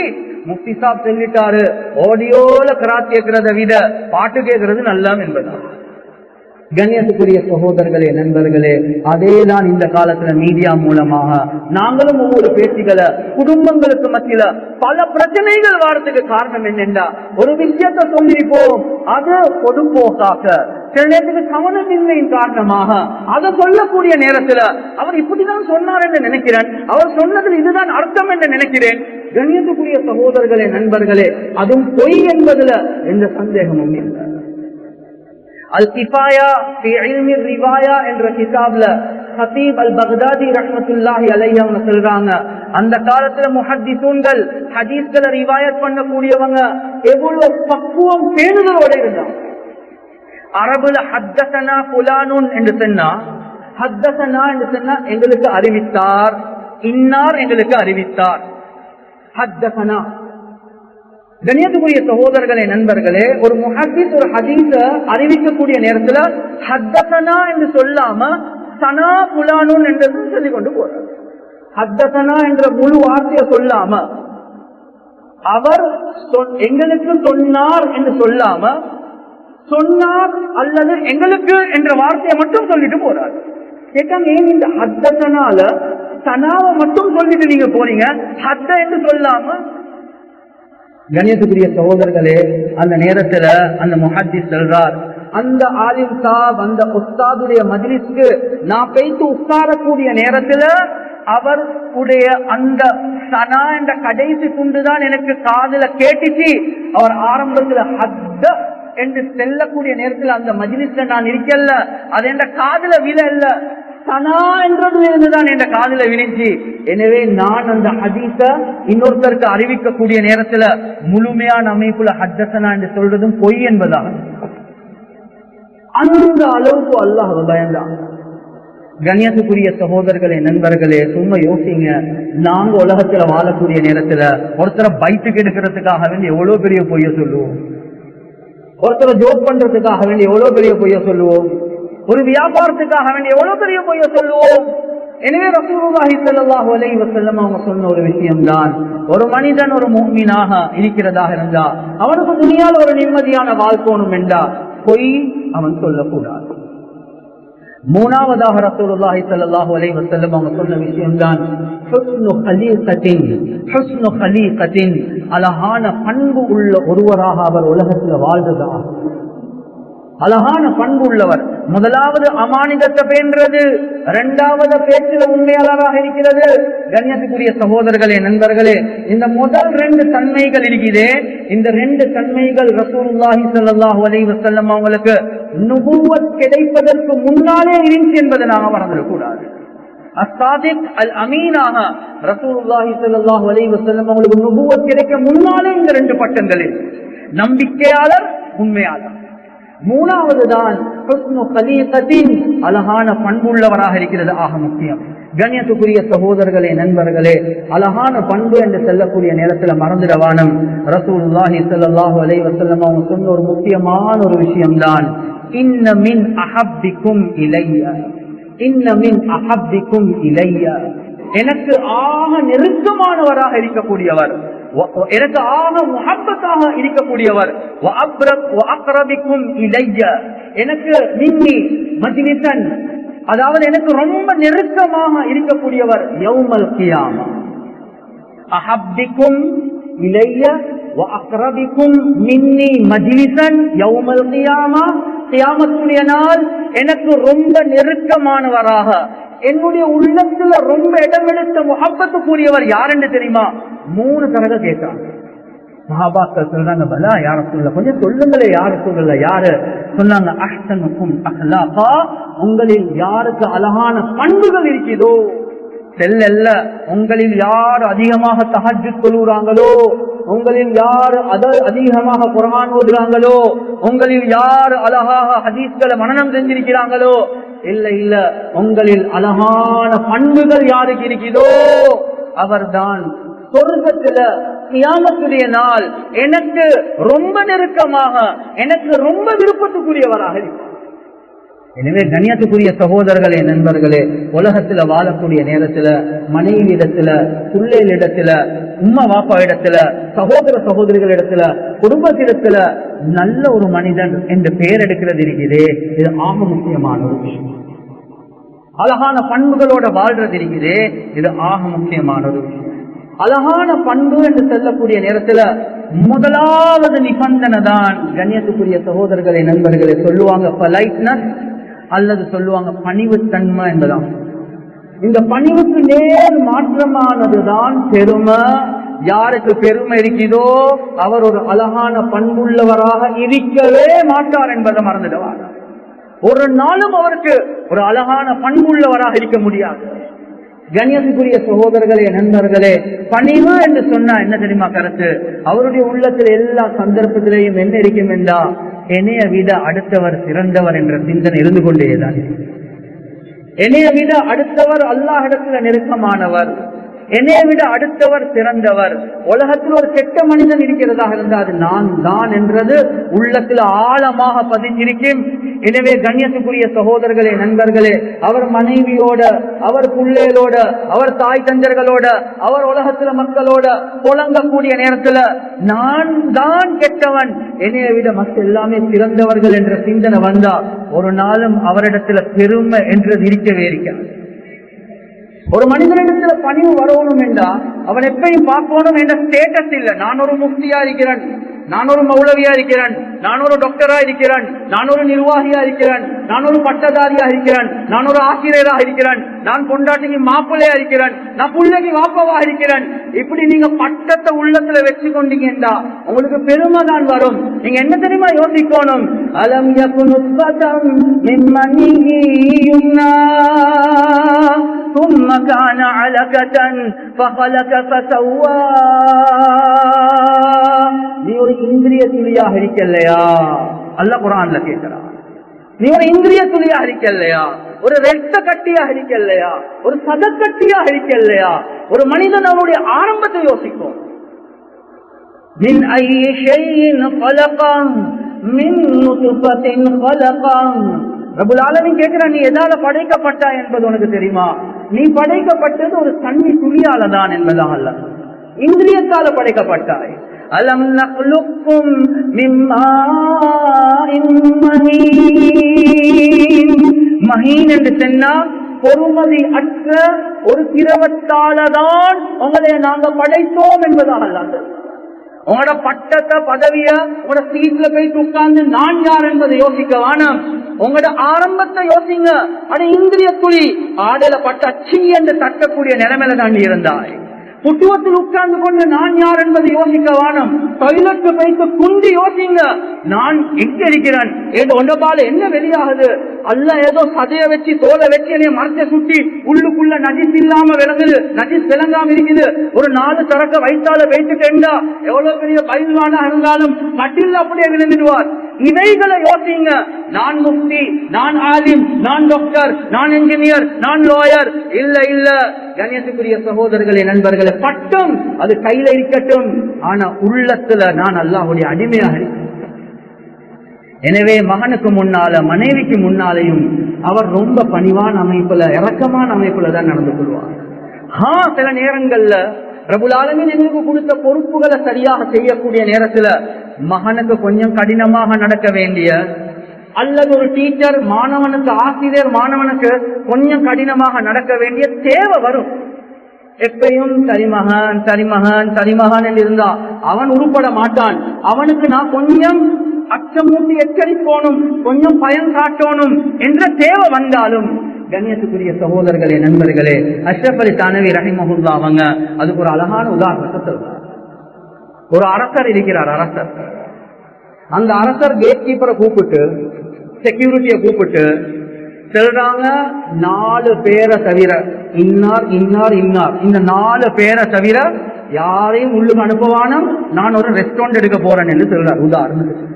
முஃப்தி சாப் சொல்லிட்டாரு. ஆடியோல கராத் கேட்கறத விட பாட்டு கேட்கறது நல்லம் என்பதான் கண்ணியத்துக்குரிய சகோதரர்களே நண்பர்களே அதேதான் இந்த காலத்துல மீடியா மூலமாக நாங்களும் ஒவ்வொரு பேச்சுகளை குடும்பங்களுக்கு மத்தியில பல பிரச்சனைகள் வாரத்துக்கு காரணம் என்னென்றா ஒரு விஷயத்த சொல்லிருப்போம் அது பொதுப்போக்காக சில நேரத்துக்கு கவனமின்மையின் காரணமாக அதை சொல்லக்கூடிய நேரத்துல அவர் இப்படிதான் சொன்னார் என்று நினைக்கிறேன். அவர் சொன்னதில் இதுதான் அர்த்தம் என்று நினைக்கிறேன். கண்ணியத்துக்குரிய சகோதரர்களே நண்பர்களே அதுவும் பொய் என்பதுல எந்த சந்தேகமும் இல்லை. அல் கிஃபாயா ரிவாயா என்ற கிதாப்ல ஹபீப் அல் பக்தாதி ரஹ்மத்துல்லாஹி அலைஹி அவங்க சொல்றாங்க அந்த காலத்துல முஹத்திசூன்கள் ஹதீஸ்களை ரிவாயத் பண்ணக்கூடியவங்க எவ்வளவு பக்குவம் பேணுதலோட இருந்தாங்க. அரபுல ஹத்தசனா புலானுன் என்று சொன்னா ஹத்தசனா என்று சொன்னா எங்களுக்கு அறிவித்தார் இன்னார் எங்களுக்கு அறிவித்தார். ஹத்தசனா. கண்ணியத்துக்குரிய சகோதரர்களே நண்பர்களே ஒரு முஹத்திஸ் ஒரு ஹதீஸ அறிவிக்கக்கூடிய நேரத்துல ஹத்தசனா என்று சொல்லாம சனா புலானு என்றது சொல்லிக் கொண்டு போறார். ஹத்தசனா என்ற முழு வார்த்தையை சொல்லாம அவர் எங்களுக்கு சொன்னார் என்று சொல்லாம சொன்னார் அல்லது எங்களுக்கு என்ற வார்த்தையை மட்டும் சொல்லிட்டு போறார். கேட்டாங்க ஏன் இந்த ஹத்தனால சனாவை மட்டும் சொல்லிட்டு நீங்க போறீங்க ஹத்த என்று சொல்லாம? கணேசுக்குரிய சகோதரர்களே அந்த நேரத்துல அந்த முஹத்தி செல்றார் அந்த ஆலிம் சாப் அந்த உஸ்தாதுடைய மஜ்லிஸ்க்கு நான் போய்த்து உட்காரக்கூடிய நேரத்துல அவர் உடைய அந்த சனா என்ற கடைசி துண்டுதான் எனக்கு காதல கேட்டுச்சு. அவர் ஆரம்பத்துல ஹத்த என்று செல்லக்கூடிய நேரத்தில் அந்த மஜிலிஸ்ல நான் இருக்கல அது என்ற காதல விழ இல்ல சனா என்றது இருந்துதான் என்ற காதல வினைச்சு எனவே நான் அந்த ஹதீச இன்னொருத்தருக்கு அறிவிக்கக்கூடிய நேரத்துல முழுமையான அமைப்புல ஹத்தசனா என்று சொல்றதும் பொய் என்பதாக அந்த அளவுக்கு அல்லாஹ் பயந்தான். கண்ணியத்துக்குரிய சகோதரர்களே நண்பர்களே சும்மா யோசிங்க. நாங்க உலகத்துல வாழக்கூடிய நேரத்துல ஒருத்தரை பைத்துக்கு எடுக்கிறதுக்காக வேண்டி எவ்வளவு பெரிய பொய்ய சொல்லுவோம்? ஒருத்தரை ஜோக் பண்றதுக்காக வேண்டி எவ்வளவு பெரிய பொய்ய சொல்லுவோம்? ஒரு வியாபாரத்துக்காக வேண்டிய எவ்வளவு பெரிய பொய்ய சொல்லுவோம்? எனவே ரசூலுல்லாஹி ஸல்லல்லாஹு அலைஹி வஸல்லம் அவங்க சொன்ன ஒரு விஷயம்தான். ஒரு மனிதன் ஒரு முஃமினாக இருக்கிறதாக இருந்தா அவனுக்கு துணியால் ஒரு நிம்மதியான வாழ்க்கணும் என்றா பொய் அவன் சொல்லக்கூடாது. மூணாவதாக ரசூலுல்லாஹி ஸல்லல்லாஹு அலைஹி வஸல்லம் அவங்க சொன்ன விஷயம்தான் ஹுஸ்னு ஹலீகத்தின் ஹுஸ்னு ஹலீகத்தின் அழகான பண்பு உள்ள ஒருவராக அவர் உலகத்தில் வாழ்ந்ததா? அழகான பண்பு உள்ளவர் முதலாவது அமானிதத்தை பேன்றது இரண்டாவது பேச்சில் உண்மையாளராக இருக்கிறது. கண்ணியத்துக்குரிய சகோதரர்களே நண்பர்களே இந்த முதல் ரெண்டு தன்மைகள் இருக்கிறதே இந்த ரெண்டு தன்மைகள் ரசூல்லாஹி சல்லாஹு அலைவ செல்லம் அவங்களுக்கு நுபுவத் கிடைப்பதற்கு முன்னாலே இருந்துச்சு என்பதை நாம மறந்துடக்கூடாது. அஸ்தாதிக் அல் அமீனாக ரசூலுல்லாஹி ஸல்லல்லாஹு அலைஹி வஸல்லம் அவங்களுக்கு நுபுவத் கிடைக்க முன்னாலே இந்த ரெண்டு பட்டங்களில் நம்பிக்கையாளர் உண்மையாளர். மூணாவது தான் அழகான பண்புள்ளவராக இருக்கிறது. ஆக முக்கியம். கண்ணியத்துக்குரிய சகோதரர்களே நண்பர்களே அழகான பண்பு என்று செல்லக்கூடிய நேரத்தில் மறந்துடவானம் ரசூல்லாஹி ஸல்லல்லாஹு அலை வசல்லம் அவங்க சொன்ன ஒரு முக்கியமான ஒரு விஷயம்தான். இன்ன மின் இலைய. இன்ன மின் இலைய. எனக்கு ஆக நெருக்கமானவராக இருக்கக்கூடியவர். எனக்கு ஆக முகப்பத்தாக இருக்கக்கூடியவர். எனக்கு மின்னி மஜ்லிசன். அதாவது எனக்கு ரொம்ப நெருக்கமாக இருக்கக்கூடியவர் யௌமல் கியாமா. அஹப்பிக்கும் இளைய அக்ரபிக்கும் மின்னி மஜ்லிசன் யௌமல் கியாமா. கியாமத்துடைய நாள் எனக்கு ரொம்ப நெருக்கமானவராக. என்னுடைய உள்ளத்துல ரொம்ப இடம் எடுத்த முகப்பத்து கூறியவர் யாருன்னு தெரியுமா? மூணு தடவை கேட்டாங்க. மகாபாக்கள் சொல்றாங்க பலா யார சொல்ல கொஞ்சம் சொல்லுங்களே யாரு சொல்லல யாரு? சொன்னாங்க அஷ்டனுக்கும் அஹ்லாகா உங்களில் யாருக்கு அழகான பண்புகள் இருக்கிறதோ? செல்ல உங்களில் யார் அதிகமாக தகஜு கொள்ளுறாங்களோ உங்களில் யார் அத அதிகமாக குரான் ஓதுறாங்களோ உங்களில் யார் அழகாக ஹதீஸ்களை மனநம் செஞ்சிருக்கிறாங்களோ இல்ல இல்ல உங்களில் அழகான பண்புகள் யாருக்கு இருக்கிறதோ அவர்தான் சொர்க்கத்துல கியாமத்துடைய நாள். எனக்கு ரொம்ப நெருக்கமாக எனக்கு ரொம்ப விருப்பத்துக்குரியவராக இருக்கும் எனவே கண்ணியத்துக்குரிய சகோதரர்களே நண்பர்களே உலகத்துல வாழக்கூடிய நேரத்துல மனைவி இடத்துல பிள்ளைகள் இடத்துல உம்மா வாப்பா இடத்துல சகோதர சகோதரிகள் இடத்துல குடும்பத்திடத்துல நல்ல ஒரு மனிதன் என்று பெயர் எடுக்கிறது இருக்குது இது ஆக முக்கியமான ஒரு விஷயம். அழகான பண்புகளோட வாழ்றது இருக்குது இது ஆக முக்கியமான ஒரு விஷயம். அழகான பண்பு என்று சொல்லக்கூடிய நேரத்துல முதலாவது நிபந்தனை தான் கண்ணியத்துக்குரிய சகோதரர்களை நண்பர்களை சொல்லுவாங்க பொலைட்னஸ் அல்லது சொல்லுவாங்க பணிவுத்தன்மை என்பதான் இந்த பணிவுக்கு நேர் மாற்றமானதுதான் பெருமை. யாருக்கு பெருமை இருக்கிறதோ அவர் ஒரு அழகான பண்புள்ளவராக இருக்கவே மாட்டார் என்பதை மறந்துடுவார். ஒரு நாளும் அவருக்கு ஒரு அழகான பண்புள்ளவராக இருக்க முடியாது. கணியத்துக்குரிய சகோதரர்களே நண்பர்களே பணிவு என்று சொன்னா என்ன தெரியுமா கருத்து? அவருடைய உள்ளத்தில் எல்லா சந்தர்ப்பத்திலையும் என்ன இருக்கும் என்றா என்னைய விட அடுத்தவர் சிறந்தவர் என்ற சிந்தனை இருந்து கொண்டேதான். என்னைய விட அடுத்தவர் அல்லாஹிடத்தில் நெருக்கமானவர். என்னைய விட அடுத்தவர் சிறந்தவர். உலகத்தில் ஒரு கெட்ட மனிதன் இருக்கிறதாக இருந்தால் அது நான் தான் என்றது உள்ளத்தில் ஆழமாக பதிஞ்சிருக்கும் எனவே கண்ணியத்துக்குரிய சகோதரர்களே நண்பர்களே அவர் மனைவியோட அவர் பிள்ளைகளோட அவர் தாய் தந்தர்களோட அவர் உலகத்துல மக்களோட புழங்கக்கூடிய நேரத்துல நான் தான் கெட்டவன். என்னைய விட மக்கள் எல்லாமே சிறந்தவர்கள் என்ற சிந்தனை வந்தா ஒரு நாளும் அவரிடத்துல பெருமை என்றது இருக்கவே இருக்காது. ஒரு மனிதனிடத்துல பணிவு வரணும் என்றா அவன் எப்பயும் பார்க்கணும் என்ற ஸ்டேட்டஸ் இல்ல. நான் ஒரு முக்தியா இருக்கிறேன். நான் ஒரு மௌலவியா இருக்கிறேன். நான் ஒரு டாக்டரா இருக்கிறேன். நான் ஒரு நிர்வாகியா இருக்கிறேன். நான் ஒரு பட்டதாரியா இருக்கிறேன். நான் ஒரு ஆசிரியராக இருக்கிறேன். நான் கொண்டாட்டிக்கு மாப்பிள்ளையா இருக்கிறேன். நான் பிள்ளைக்கு வாப்பவா இருக்கிறேன். இப்படி நீங்க பட்டத்தை உள்ளத்துல வச்சு கொண்டீங்கன்னா உங்களுக்கு பெருமை தான் வரும். நீங்க என்ன தெரியுமா யோசிக்கணும்? அலம் யகுனுத்பதம் மிம்மனியும்னா ثم كان علقة فخلق فسوى நீ ஒரு இந்திரிய துளியாக இருக்கலையா அல்ல குரான்ல கேட்கிறான் நீ ஒரு இந்திரிய துளியாக இருக்கலையா ஒரு ரத்த கட்டியாக இருக்கலையா ஒரு சதக்கட்டியாக இருக்கலையா ஒரு மனிதன் அவனுடைய ஆரம்பத்தை யோசிக்கும் من أي شيء خلقه من نطفة خلقه ரபுல் ஆலமின் கேட்கிறான் நீ எதால படைக்கப்பட்டா என்பது உனக்கு தெரியுமா நீ படைக்கப்பட்டது ஒரு தண்ணி துளியால தான் என்பதாக அல்ல இந்திரியத்தால படைக்கப்பட்டாய். அலம் நக்லுக்கும் மஹீன். என்று சொன்னா பொறுமதி அற்ற ஒரு திரவத்தாலதான் உங்களை நாங்கள் படைத்தோம் என்பதாக அல்ல உங்களோட பட்டத்தை பதவிய உங்களோட சீட்ல போயிட்டு உட்கார்ந்து நான் யார் என்பதை யோசிக்க வேணாம். உங்களோட ஆரம்பத்தை யோசிங்க. அட இந்திரிய துளி ஆடல பட்ட அச்சி என்று தட்டக்கூடிய நிலைமையில தான் இருந்தாய். புட்டுவத்தில் உட்கார்ந்து கொண்டு நான் யார் என்பதை யோசிக்க வானம் டாய்லெட் வைத்து குண்டு யோசிங்க. நான் எங்க இருக்கிறேன்? ஏதோ ஒன்றபால என்ன வெளியாகுது? அல்ல ஏதோ சதைய வச்சு தோலை வச்சு என்னைய மரத்தை சுட்டி உள்ளுக்குள்ள நஜிஸ் இல்லாம விளங்குது நஜிஸ் விளங்காம இருக்குது. ஒரு நாலு சரக்க வயிற்றால வைத்துட்டேன்டா எவ்வளவு பெரிய பயில்வானா இருந்தாலும் மட்டில் அப்படியே விழுந்துடுவார். இவைகளை யோசிங்க. நான் முக்தி நான் ஆலிம் நான் டாக்டர் நான் என்ஜினியர் நான் லாயர் இல்ல இல்ல. கணேசக்குரிய சகோதரர்களே நண்பர்களே பட்டம். அது கையில இருக்கட்டும். ஆனா உள்ளத்துல நான் அல்லாஹுடைய அடிமையாக எனவே மகனுக்கு முன்னால மனைவிக்கு முன்னாலேயும் அவர் ரொம்ப பணிவான அமைப்புல இறக்கமான அமைப்புல தான் நடந்து கொள்வார். ஆ சில நேரங்கள்ல பிரபுலாலமின் எங்களுக்கு கொடுத்த பொறுப்புகளை சரியாக செய்யக்கூடிய நேரத்துல மகனுக்கு கொஞ்சம் கடினமாக நடக்க வேண்டிய அல்லது ஒரு டீச்சர் மாணவனுக்கு ஆசிரியர் மாணவனுக்கு கொஞ்சம் கடினமாக நடக்க வேண்டிய தேவை வரும். எப்பையும் சரிமகன் சரிமகன் சரிமகன் என்று இருந்தா அவன் உருப்பட மாட்டான். அவனுக்கு நான் கொஞ்சம் அச்சமூட்டி எச்சரிப்போனும் கொஞ்சம் பயம் காட்டணும் என்ற தேவை வந்தாலும் கண்ணியத்துக்குரிய சகோதரர்களே நண்பர்களே அஷ்ரப் அலி தானவி ரஹிமஹுல்லா அவங்க அதுக்கு ஒரு அழகான உதாரணத்தை சொல்றார் ஒரு அரசர் இருக்கிறார் அரசர். அந்த அரசர் கேட் கீப்பரை கூப்பிட்டு செக்யூரிட்டியை கூப்பிட்டு சொல்றாங்க நாலு பேரை தவிர இன்னார் இன்னார் இன்னார். இந்த நாலு பேரை தவிர யாரையும் உள்ளுக்கு அனுப்புவானம் நான் ஒரு ரெஸ்டாரண்ட் எடுக்க போறேன் என்று சொல்றார். உதாரணத்துக்கு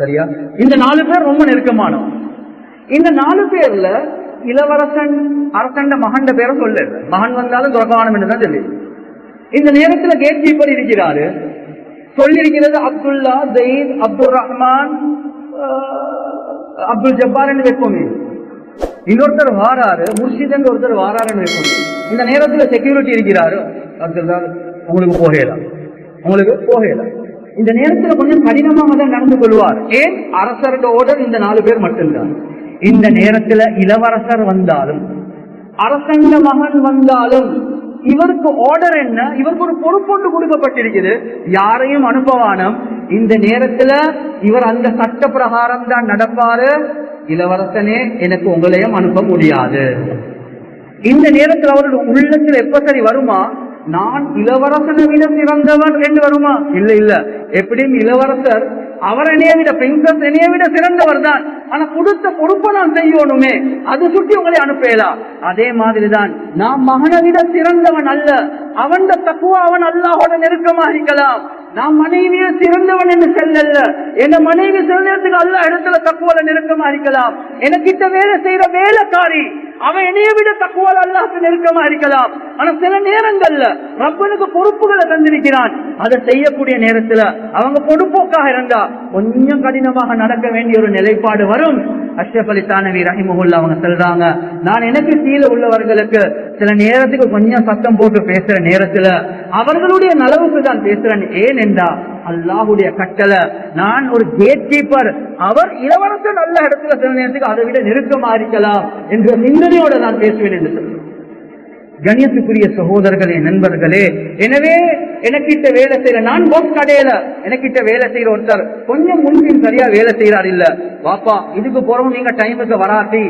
சரியா? இந்த நாலு பேர் ரொம்ப நெருக்கமானோம் இந்த நாலு பேர்ல இளவரசன் அரசண்ட மகண்ட பேரை சொல்லு மகன் வந்தாலும் துறக்கவானம் என்று தான் சொல்லி. இந்த நேரத்துல கேட் கீப்பர் இருக்கிறாரு. சொல்லியிருக்கிறது அப்துல்லா ஜெயித் அப்துல் ரஹ்மான் அப்துல் ஜப்பார் என்று வைப்போமே. இன்னொருத்தர் வாராரு முர்ஷிதங்க ஒருத்தர் வாராருன்னு இருக்கணும் இந்த நேரத்தில் செக்யூரிட்டி இருக்கிறாரு. அப்துல்லா உங்களுக்கு போகலாம் உங்களுக்கு போகலாம் இந்த நேரத்தில் கொஞ்சம் கடினமாக தான் நடந்து கொள்வார். ஏன்? அரசரோட ஓடர் இந்த நாலு பேர் மட்டும்தான். இந்த நேரத்தில் இளவரசர் வந்தாலும் அரசங்க மகன் வந்தாலும் இவருக்கு ஆர்டர் என்ன? இவருக்கு ஒரு பொறுப்பொன்று கொடுக்கப்பட்டிருக்குது யாரையும் அனுபவானம் இந்த நேரத்துல இவர் அந்த சட்ட பிரகாரம் தான் நடப்பாரு. இளவரசனே எனக்கு உங்களையும் அனுப்ப முடியாது. இந்த நேரத்தில் அவருடைய உள்ளத்தில் எப்ப சரி வருமா? நான் இளவரசனை விட சிறந்தவன் என்று வருமா? இல்ல இல்ல. எப்படியும் இளவரசர் அவர் என்னைய விட பிரின்சஸ் என்னைய விட சிறந்தவர் தான். ஆனா கொடுத்த பொறுப்பை நான் செய்யணுமே. அது சுட்டி உங்களை அனுப்பலாம் அதே மாதிரிதான் நான் மகனை விட சிறந்தவன் அல்ல. அவன் தக்குவா அவன் அல்லாஹோட நெருக்கமாக இருக்கலாம். நான் மனைவியை சிறந்தவன் என்று செல்லல்ல. என் மனைவி சிறந்ததுக்கு அல்ல இடத்துல தக்குவல நெருக்கமா இருக்கலாம் எனக்கிட்ட வேலை செய்யற வேலைக்காரி அவன் என்னைய விட தக்குவால் அல்லாஹ்க்கு நெருக்கமா இருக்கலாம். ஆனா சில நேரங்கள்ல ரப்பனுக்கு பொறுப்புகளை தந்திருக்கிறான். அதை செய்யக்கூடிய நேரத்துல அவங்க பொடுப்போக்காக இருந்தா கொஞ்சம் கடினமாக நடக்க வேண்டிய ஒரு நிலைப்பாடு வரும். அஷ்ரப் அலி தானவி ரஹிமஹுல்லா அவங்க சொல்றாங்க நான் எனக்கு கீழே உள்ளவர்களுக்கு சில நேரத்துக்கு கொஞ்சம் சத்தம் போட்டு பேசுற நேரத்துல அவர்களுடைய நலவுக்கு தான் பேசுறேன். ஏன் என்றா அல்லாஹுடைய கட்டளை. நான் ஒரு கேட் கீப்பர் அவர் இளவரசர் நல்ல இடத்துல சில நேரத்துக்கு அதை விட நெருக்கமா இருக்கலாம் என்ற சிந்தனையோட நான் பேசுவேன் என்று சொல்றேன் கணியத்துக்குரிய சகோதரர்களே நண்பர்களே எனவே எனக்கிட்ட வேலை செய்யற நான் போஸ் கடையில எனக்கிட்ட வேலை செய்யற ஒருத்தர் கொஞ்சம் முன்பின் சரியா வேலை செய்யறாரு இல்ல. வாப்பா இதுக்கு போறோம் நீங்க டைமுக்கு வராட்டி.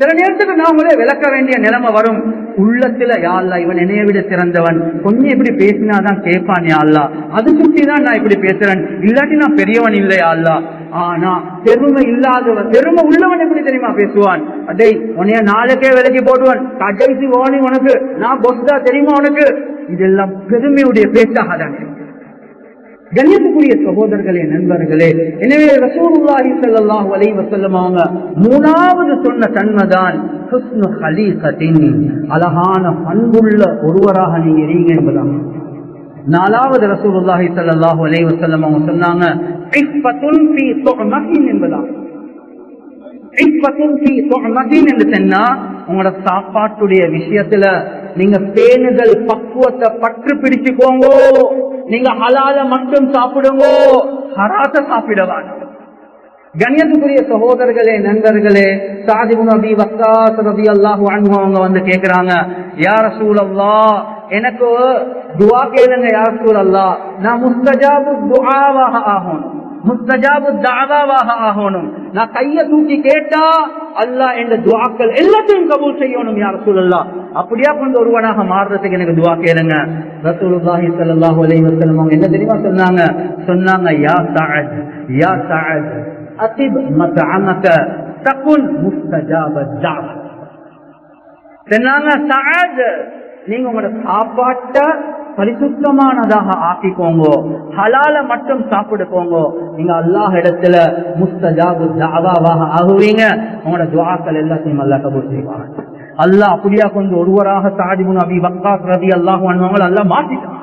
சில நேரத்துக்கு நாமளே விளக்க வேண்டிய நிலைமை வரும். உள்ளத்துல யாழ்லா இவன் என்னைய விட சிறந்தவன். கொஞ்சம் இப்படி பேசினாதான் கேட்பான் யாழ்லா அது சுத்தி தான் நான் இப்படி பேசுறேன். இல்லாட்டி நான் பெரியவன் இல்லை யாழ்லா ஆனா பெருமை இல்லாதவன் பெருமை உள்ளவன் எப்படி தெரியுமா பேசுவான்? அடே உனைய நாளைக்கே விலக்கி போடுவான். கடைசி ஓனி உனக்கு. நான் பொஸ்தா தெரியுமா உனக்கு? இதெல்லாம் பெருமையுடைய பேச்சாக தானே கண்ணியத்துக்குரிய சகோதரர்களே நண்பர்களே எனவே ரசூலுல்லாஹி ஸல்லல்லாஹு அலைஹி வஸல்லம் அவங்க மூணாவது சொன்ன தன்மைதான் ஹுஸ்னு ஹலீகத்தின் அழகான பண்புள்ள ஒருவராக நீங்க இருங்க என்பதாம் நாலாவது ரசூலுல்லாஹி ஸல்லல்லாஹு அலைஹி வஸல்லம் அவங்க சொன்னாங்க இஃபத்துன் ஃபீ துஅமத்தின் என்பதாம் இஃபத்துன் ஃபீ துஅமத்தின் என்று சொன்னா உங்களோட சாப்பாட்டுடைய விஷயத்துல நீங்க பேணுதல் பக்குவத்தை பற்று பிடிச்சுக்கோங்க நீங்க ஹலால மட்டும் சாப்பிடுங்க. ஹராச சாப்பிடவாங்க கண்ணியத்துக்குரிய சகோதரர்களே நண்பர்களே சாதிபு நபி வக்காஸ் ரபி அல்லாஹு அன்பு அவங்க வந்து கேக்குறாங்க யார சூழல்லா எனக்கு துவா கேளுங்க யார் சூழல்லா நான் முஸ்தஜாபு துவாவாக ஆகணும் முஸ்தஜாபு தாவாவாக ஆகணும். நான் கைய தூக்கி கேட்டா அல்லாஹ் என்ற துவாக்கள் எல்லாத்தையும் கபூல் செய்யணும் யார் சூழல்லா அப்படியா கொண்டு ஒருவனாக மாறுறதுக்கு எனக்கு துவா கேளுங்க. ரசூலுல்லாஹி ஸல்லல்லாஹு அலைஹி வஸல்லம் அவங்க என்ன தெரியுமா சொன்னாங்க? சொன்னாங்க யா சஅத் யா சஅத் அத்திப் மத்அமக தகுன் முஸ்தஜாப தாவா சொன்னாங்க சஅத் நீங்க உங்களோட சாப்பாட்டை பரிசுத்தமானதாக ஆக்கிக்கோங்கோ. ஹலால மட்டும் சாப்பிடுக்கோங்க. நீங்க அல்லாஹ் இடத்துல முஸ்தஜாபு தாவாவாக ஆகுவீங்க. உங்களோட துவாக்கள் எல்லாத்தையும் அல்லா கபூர் செய்வாங்க. அல்லாஹ் அப்படியா கொண்டு ஒருவராக சாதிமுன் அபி வக்காஸ் ரவி அல்லாஹ் பண்ணுவாங்க அல்லாஹ் மாத்திட்டான்.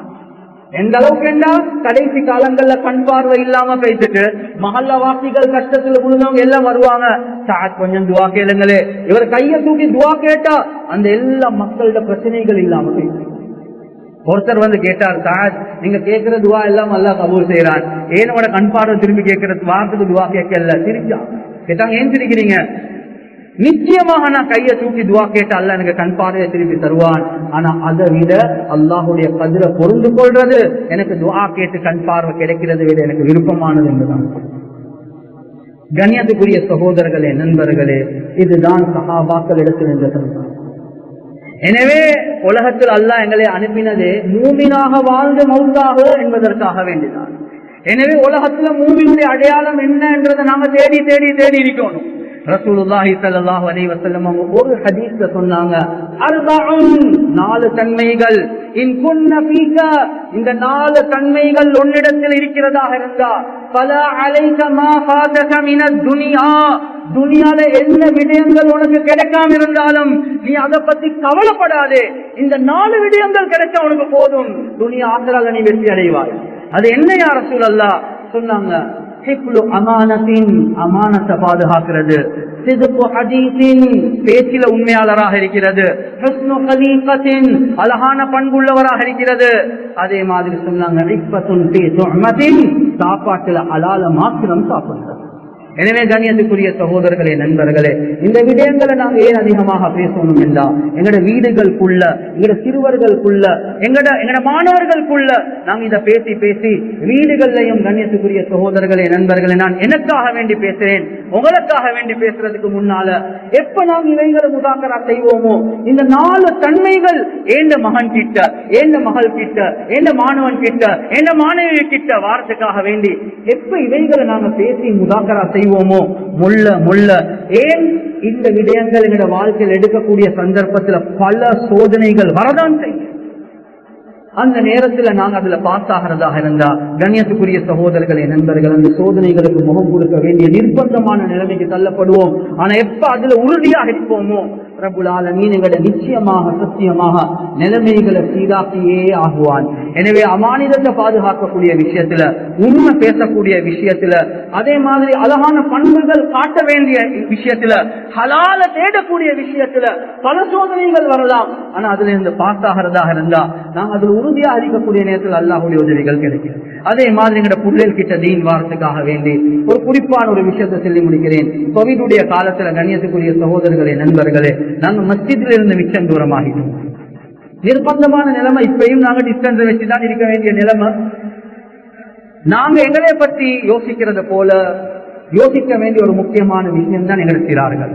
எந்த அளவுக்கு என்ன? கடைசி காலங்கள்ல கண் பார்வை இல்லாம பேசிட்டு மகல்ல வாசிகள் கஷ்டத்துல விழுந்தவங்க எல்லாம் வருவாங்க. சாத் கொஞ்சம் துவா கேளுங்களே. இவர் கைய தூக்கி துவா கேட்டா அந்த எல்லா மக்களோட பிரச்சனைகள் இல்லாம பேசுறேன் ஒருத்தர் வந்து கேட்டார் சாத் நீங்க கேட்கிற துவா எல்லாம் அல்லா கபூர் செய்யறான் ஏனோட கண் பார்வை திரும்பி கேட்கறது வாரத்துக்கு துவா கேட்கல. சிரிச்சா. கேட்டாங்க ஏன் சிரிக்கிறீங்க? நிச்சயமாக நான் கையை தூக்கி துவா கேட்ட அல்ல எனக்கு கண் பார்வையை திருப்பி தருவான். ஆனா அதை விட அல்லாஹுடைய கதிரை பொருந்து கொள்றது எனக்கு துவா கேட்டு கண் பார்வை கிடைக்கிறது விட எனக்கு விருப்பமானது என்றுதான் கண்ணியத்துக்குரிய சகோதரர்களே நண்பர்களே இதுதான் சகாபாக்கள் இடத்தில் என்ற சந்தோஷம் எனவே உலகத்தில் அல்லாஹ் எங்களை அனுப்பினது மூமினாக வாழ்ந்து மௌத்தாக என்பதற்காக வேண்டிதான். எனவே உலகத்துல மூமியுடைய அடையாளம் என்ன என்றதை நாங்க தேடி தேடி தேடி இருக்கணும். ரசூலுல்லாஹி ஸல்லல்லாஹு அலைஹி வஸல்லம் அவங்க ஒரு ஹதீஸ்ல சொன்னாங்க அர்பஉன் நாலு தன்மைகள். இன் குன்ன இந்த நாலு தன்மைகள் உன்னிடத்தில் இருக்கிறதாக இருந்தா பல அலைக மா ஃபாதக மினத் துனியா. துனியால என்ன விடயங்கள் உனக்கு கிடைக்காம இருந்தாலும் நீ அதை பத்தி கவலைப்படாதே. இந்த நாலு விடயங்கள் கிடைச்சா உனக்கு போதும். துனியா ஆசரால நீ வெற்றி அடைவாய். அது என்ன யார சூழல்லா சொன்னாங்க அமானத்தை பாதுகாக்கிறது. சிதுப்பு பேச்சில உண்மையாளராக இருக்கிறது. அழகான பண்புள்ளவராக இருக்கிறது. அதே மாதிரி சொன்னாங்க சாப்பாட்டுல அலால மாத்திரம் சாப்பிடுறது எனவே கண்ணியத்துக்குரிய சகோதரர்களே நண்பர்களே இந்த விடயங்களை நாங்க ஏன் அதிகமாக பேசணும் என்றா எங்கட வீடுகளுக்குள்ள எங்கட சிறுவர்களுக்குள்ள எங்கட எங்கட மாணவர்களுக்குள்ள நாங்க இதை பேசி பேசி வீடுகள்லையும் கண்ணியத்துக்குரிய சகோதரர்களே நண்பர்களே நான் எனக்காக வேண்டி பேசுறேன் உங்களுக்காக வேண்டி பேசுறதுக்கு முன்னால எப்ப நாங்க இவைகளை முதாக்கரா செய்வோமோ? இந்த நாலு தன்மைகள் ஏந்த மகன் கிட்ட ஏந்த மகள் கிட்ட ஏந்த மாணவன் கிட்ட ஏந்த மாணவி கிட்ட வாரத்துக்காக வேண்டி எப்ப இவைகளை நாங்க பேசி முதாக்கரா செய்வோம்? முள்ள முள்ள. ஏன் இந்த விடயங்கள் எங்களோட வாழ்க்கையில் எடுக்கக்கூடிய சந்தர்ப்பத்துல பல சோதனைகள் வரதான் செய்யும். அந்த நேரத்துல நாங்க அதுல பாஸ் ஆகிறதாக இருந்தா கண்ணியத்துக்குரிய சகோதரர்களே நண்பர்கள் அந்த சோதனைகளுக்கு முகம் கொடுக்க வேண்டிய நிர்பந்தமான நிலைமைக்கு தள்ளப்படுவோம். ஆனா எப்ப அதுல உறுதியாக இருப்போமோ? பிரபுலால மீன்களை நிச்சயமாக சத்தியமாக நிலைமைகளை சீராக்கியே ஆகுவான். எனவே அமானிதத்தை பாதுகாக்கக்கூடிய விஷயத்துல உண்மை பேசக்கூடிய விஷயத்துல அதே மாதிரி அழகான பண்புகள் காட்ட வேண்டிய விஷயத்துல ஹலால தேடக்கூடிய விஷயத்துல பல சோதனைகள் வரலாம். ஆனா அதுல இருந்து பாஸ் இருந்தா நாங்க அதுல உறுதியா அறிவிக்கக்கூடிய நேரத்தில் அல்லாஹுடைய உதவிகள் கிடைக்கும். அதே மாதிரி எங்கட புள்ளல் கிட்ட தீன் வாரத்துக்காக வேண்டி ஒரு குறிப்பான ஒரு விஷயத்தை சொல்லி முடிக்கிறேன். கோவிடுடைய காலத்துல கண்ணியத்துக்குரிய சகோதரர்களே நண்பர்களே நாங்க மத்தியத்தில் இருந்து மிச்சம் தூரமாகிட்டோம். நிர்பந்தமான நிலைமை இப்பயும் நாங்க டிஸ்டன்ஸ் வச்சுதான் இருக்க வேண்டிய நிலைமை. நாங்க எங்களை பற்றி யோசிக்கிறது போல யோசிக்க வேண்டிய ஒரு முக்கியமான விஷயம் தான் எங்களை சிறார்கள்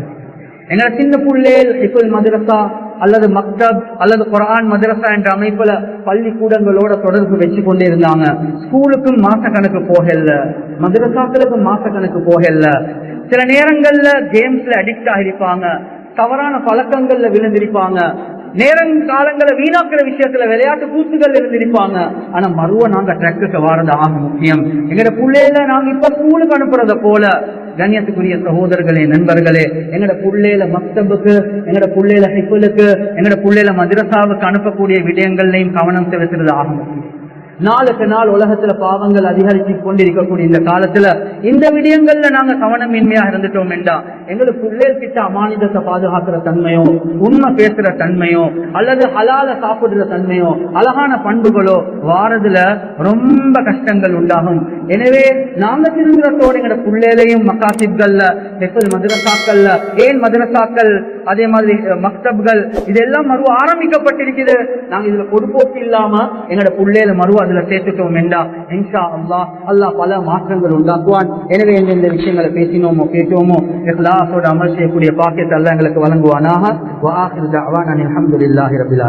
எங்களை சின்ன புள்ளே இப்போ மதரசா அல்லது மக்தப் அல்லது குரான் மதரசா என்ற அமைப்புல பள்ளிக்கூடங்களோட தொடர்பு வச்சு கொண்டே இருந்தாங்க. ஸ்கூலுக்கும் மாச கணக்கு போகல. மதரசாக்களுக்கும் மாச கணக்கு போகல. சில நேரங்கள்ல கேம்ஸ்ல அடிக்ட் ஆகிருப்பாங்க தவறான பழக்கங்கள்ல விழுந்திருப்பாங்க. நேரம் காலங்களை வீணாக்குற விஷயத்துல விளையாட்டு கூத்துகள் இருந்திருப்பாங்க ஆனா மறுவ நாங்க ட்ரக்குக்கு வாரது ஆக முக்கியம். எங்கட புள்ளையில நாங்க இப்ப ஸ்கூலுக்கு அனுப்புறத போல கண்ணியத்துக்குரிய சகோதரர்களே நண்பர்களே எங்கட புள்ளையில மக்தபுக்கு எங்கட புள்ளையில ஹிப்புலுக்கு எங்கட புள்ளையில மதுரசாவுக்கு அனுப்பக்கூடிய விடயங்கள்லையும் கவனம் செலுத்துறது ஆக முக்கியம். நாளுக்கு நாள் உலகத்துல பாவங்கள் அதிகரித்து கொண்டிருக்கக்கூடிய இந்த காலத்துல இந்த விடயங்கள்ல நாங்க கவனமின்மையா இருந்துட்டோம் என்றா எங்களுக்கு பிள்ளைகள் கிட்ட அமானிதத்தை பாதுகாக்கிற தன்மையோ உண்மை பேசுற தன்மையோ அல்லது ஹலால சாப்பிடுற தன்மையோ அழகான பண்புகளோ வாரதுல ரொம்ப கஷ்டங்கள் உண்டாகும். எனவே நாங்க திருந்துறத்தோடு எங்களோட பிள்ளைகளையும் மக்காசிப்கள்ல எப்போது மதுரசாக்கள்ல ஏன் மதுரசாக்கள் அதே மாதிரி மக்தப்கள் இதெல்லாம் மறு ஆரம்பிக்கப்பட்டிருக்குது. நாங்க இதுல பொறுப்போக்கு இல்லாம எங்களோட பிள்ளைகளை மறு அதுல சேர்த்துட்டோம் என்றா இன்ஷா அல்லா அல்லாஹ் பல மாற்றங்கள் உண்டாக்குவான். எனவே எந்தெந்த விஷயங்களை பேசினோமோ கேட்டோமோ இஹ்லாசோட அமல் செய்யக்கூடிய பாக்கியத்தை அல்ல எங்களுக்கு வழங்குவானாக. வாஹிர் தவான் அலமதுல்லாஹி ரப்பில்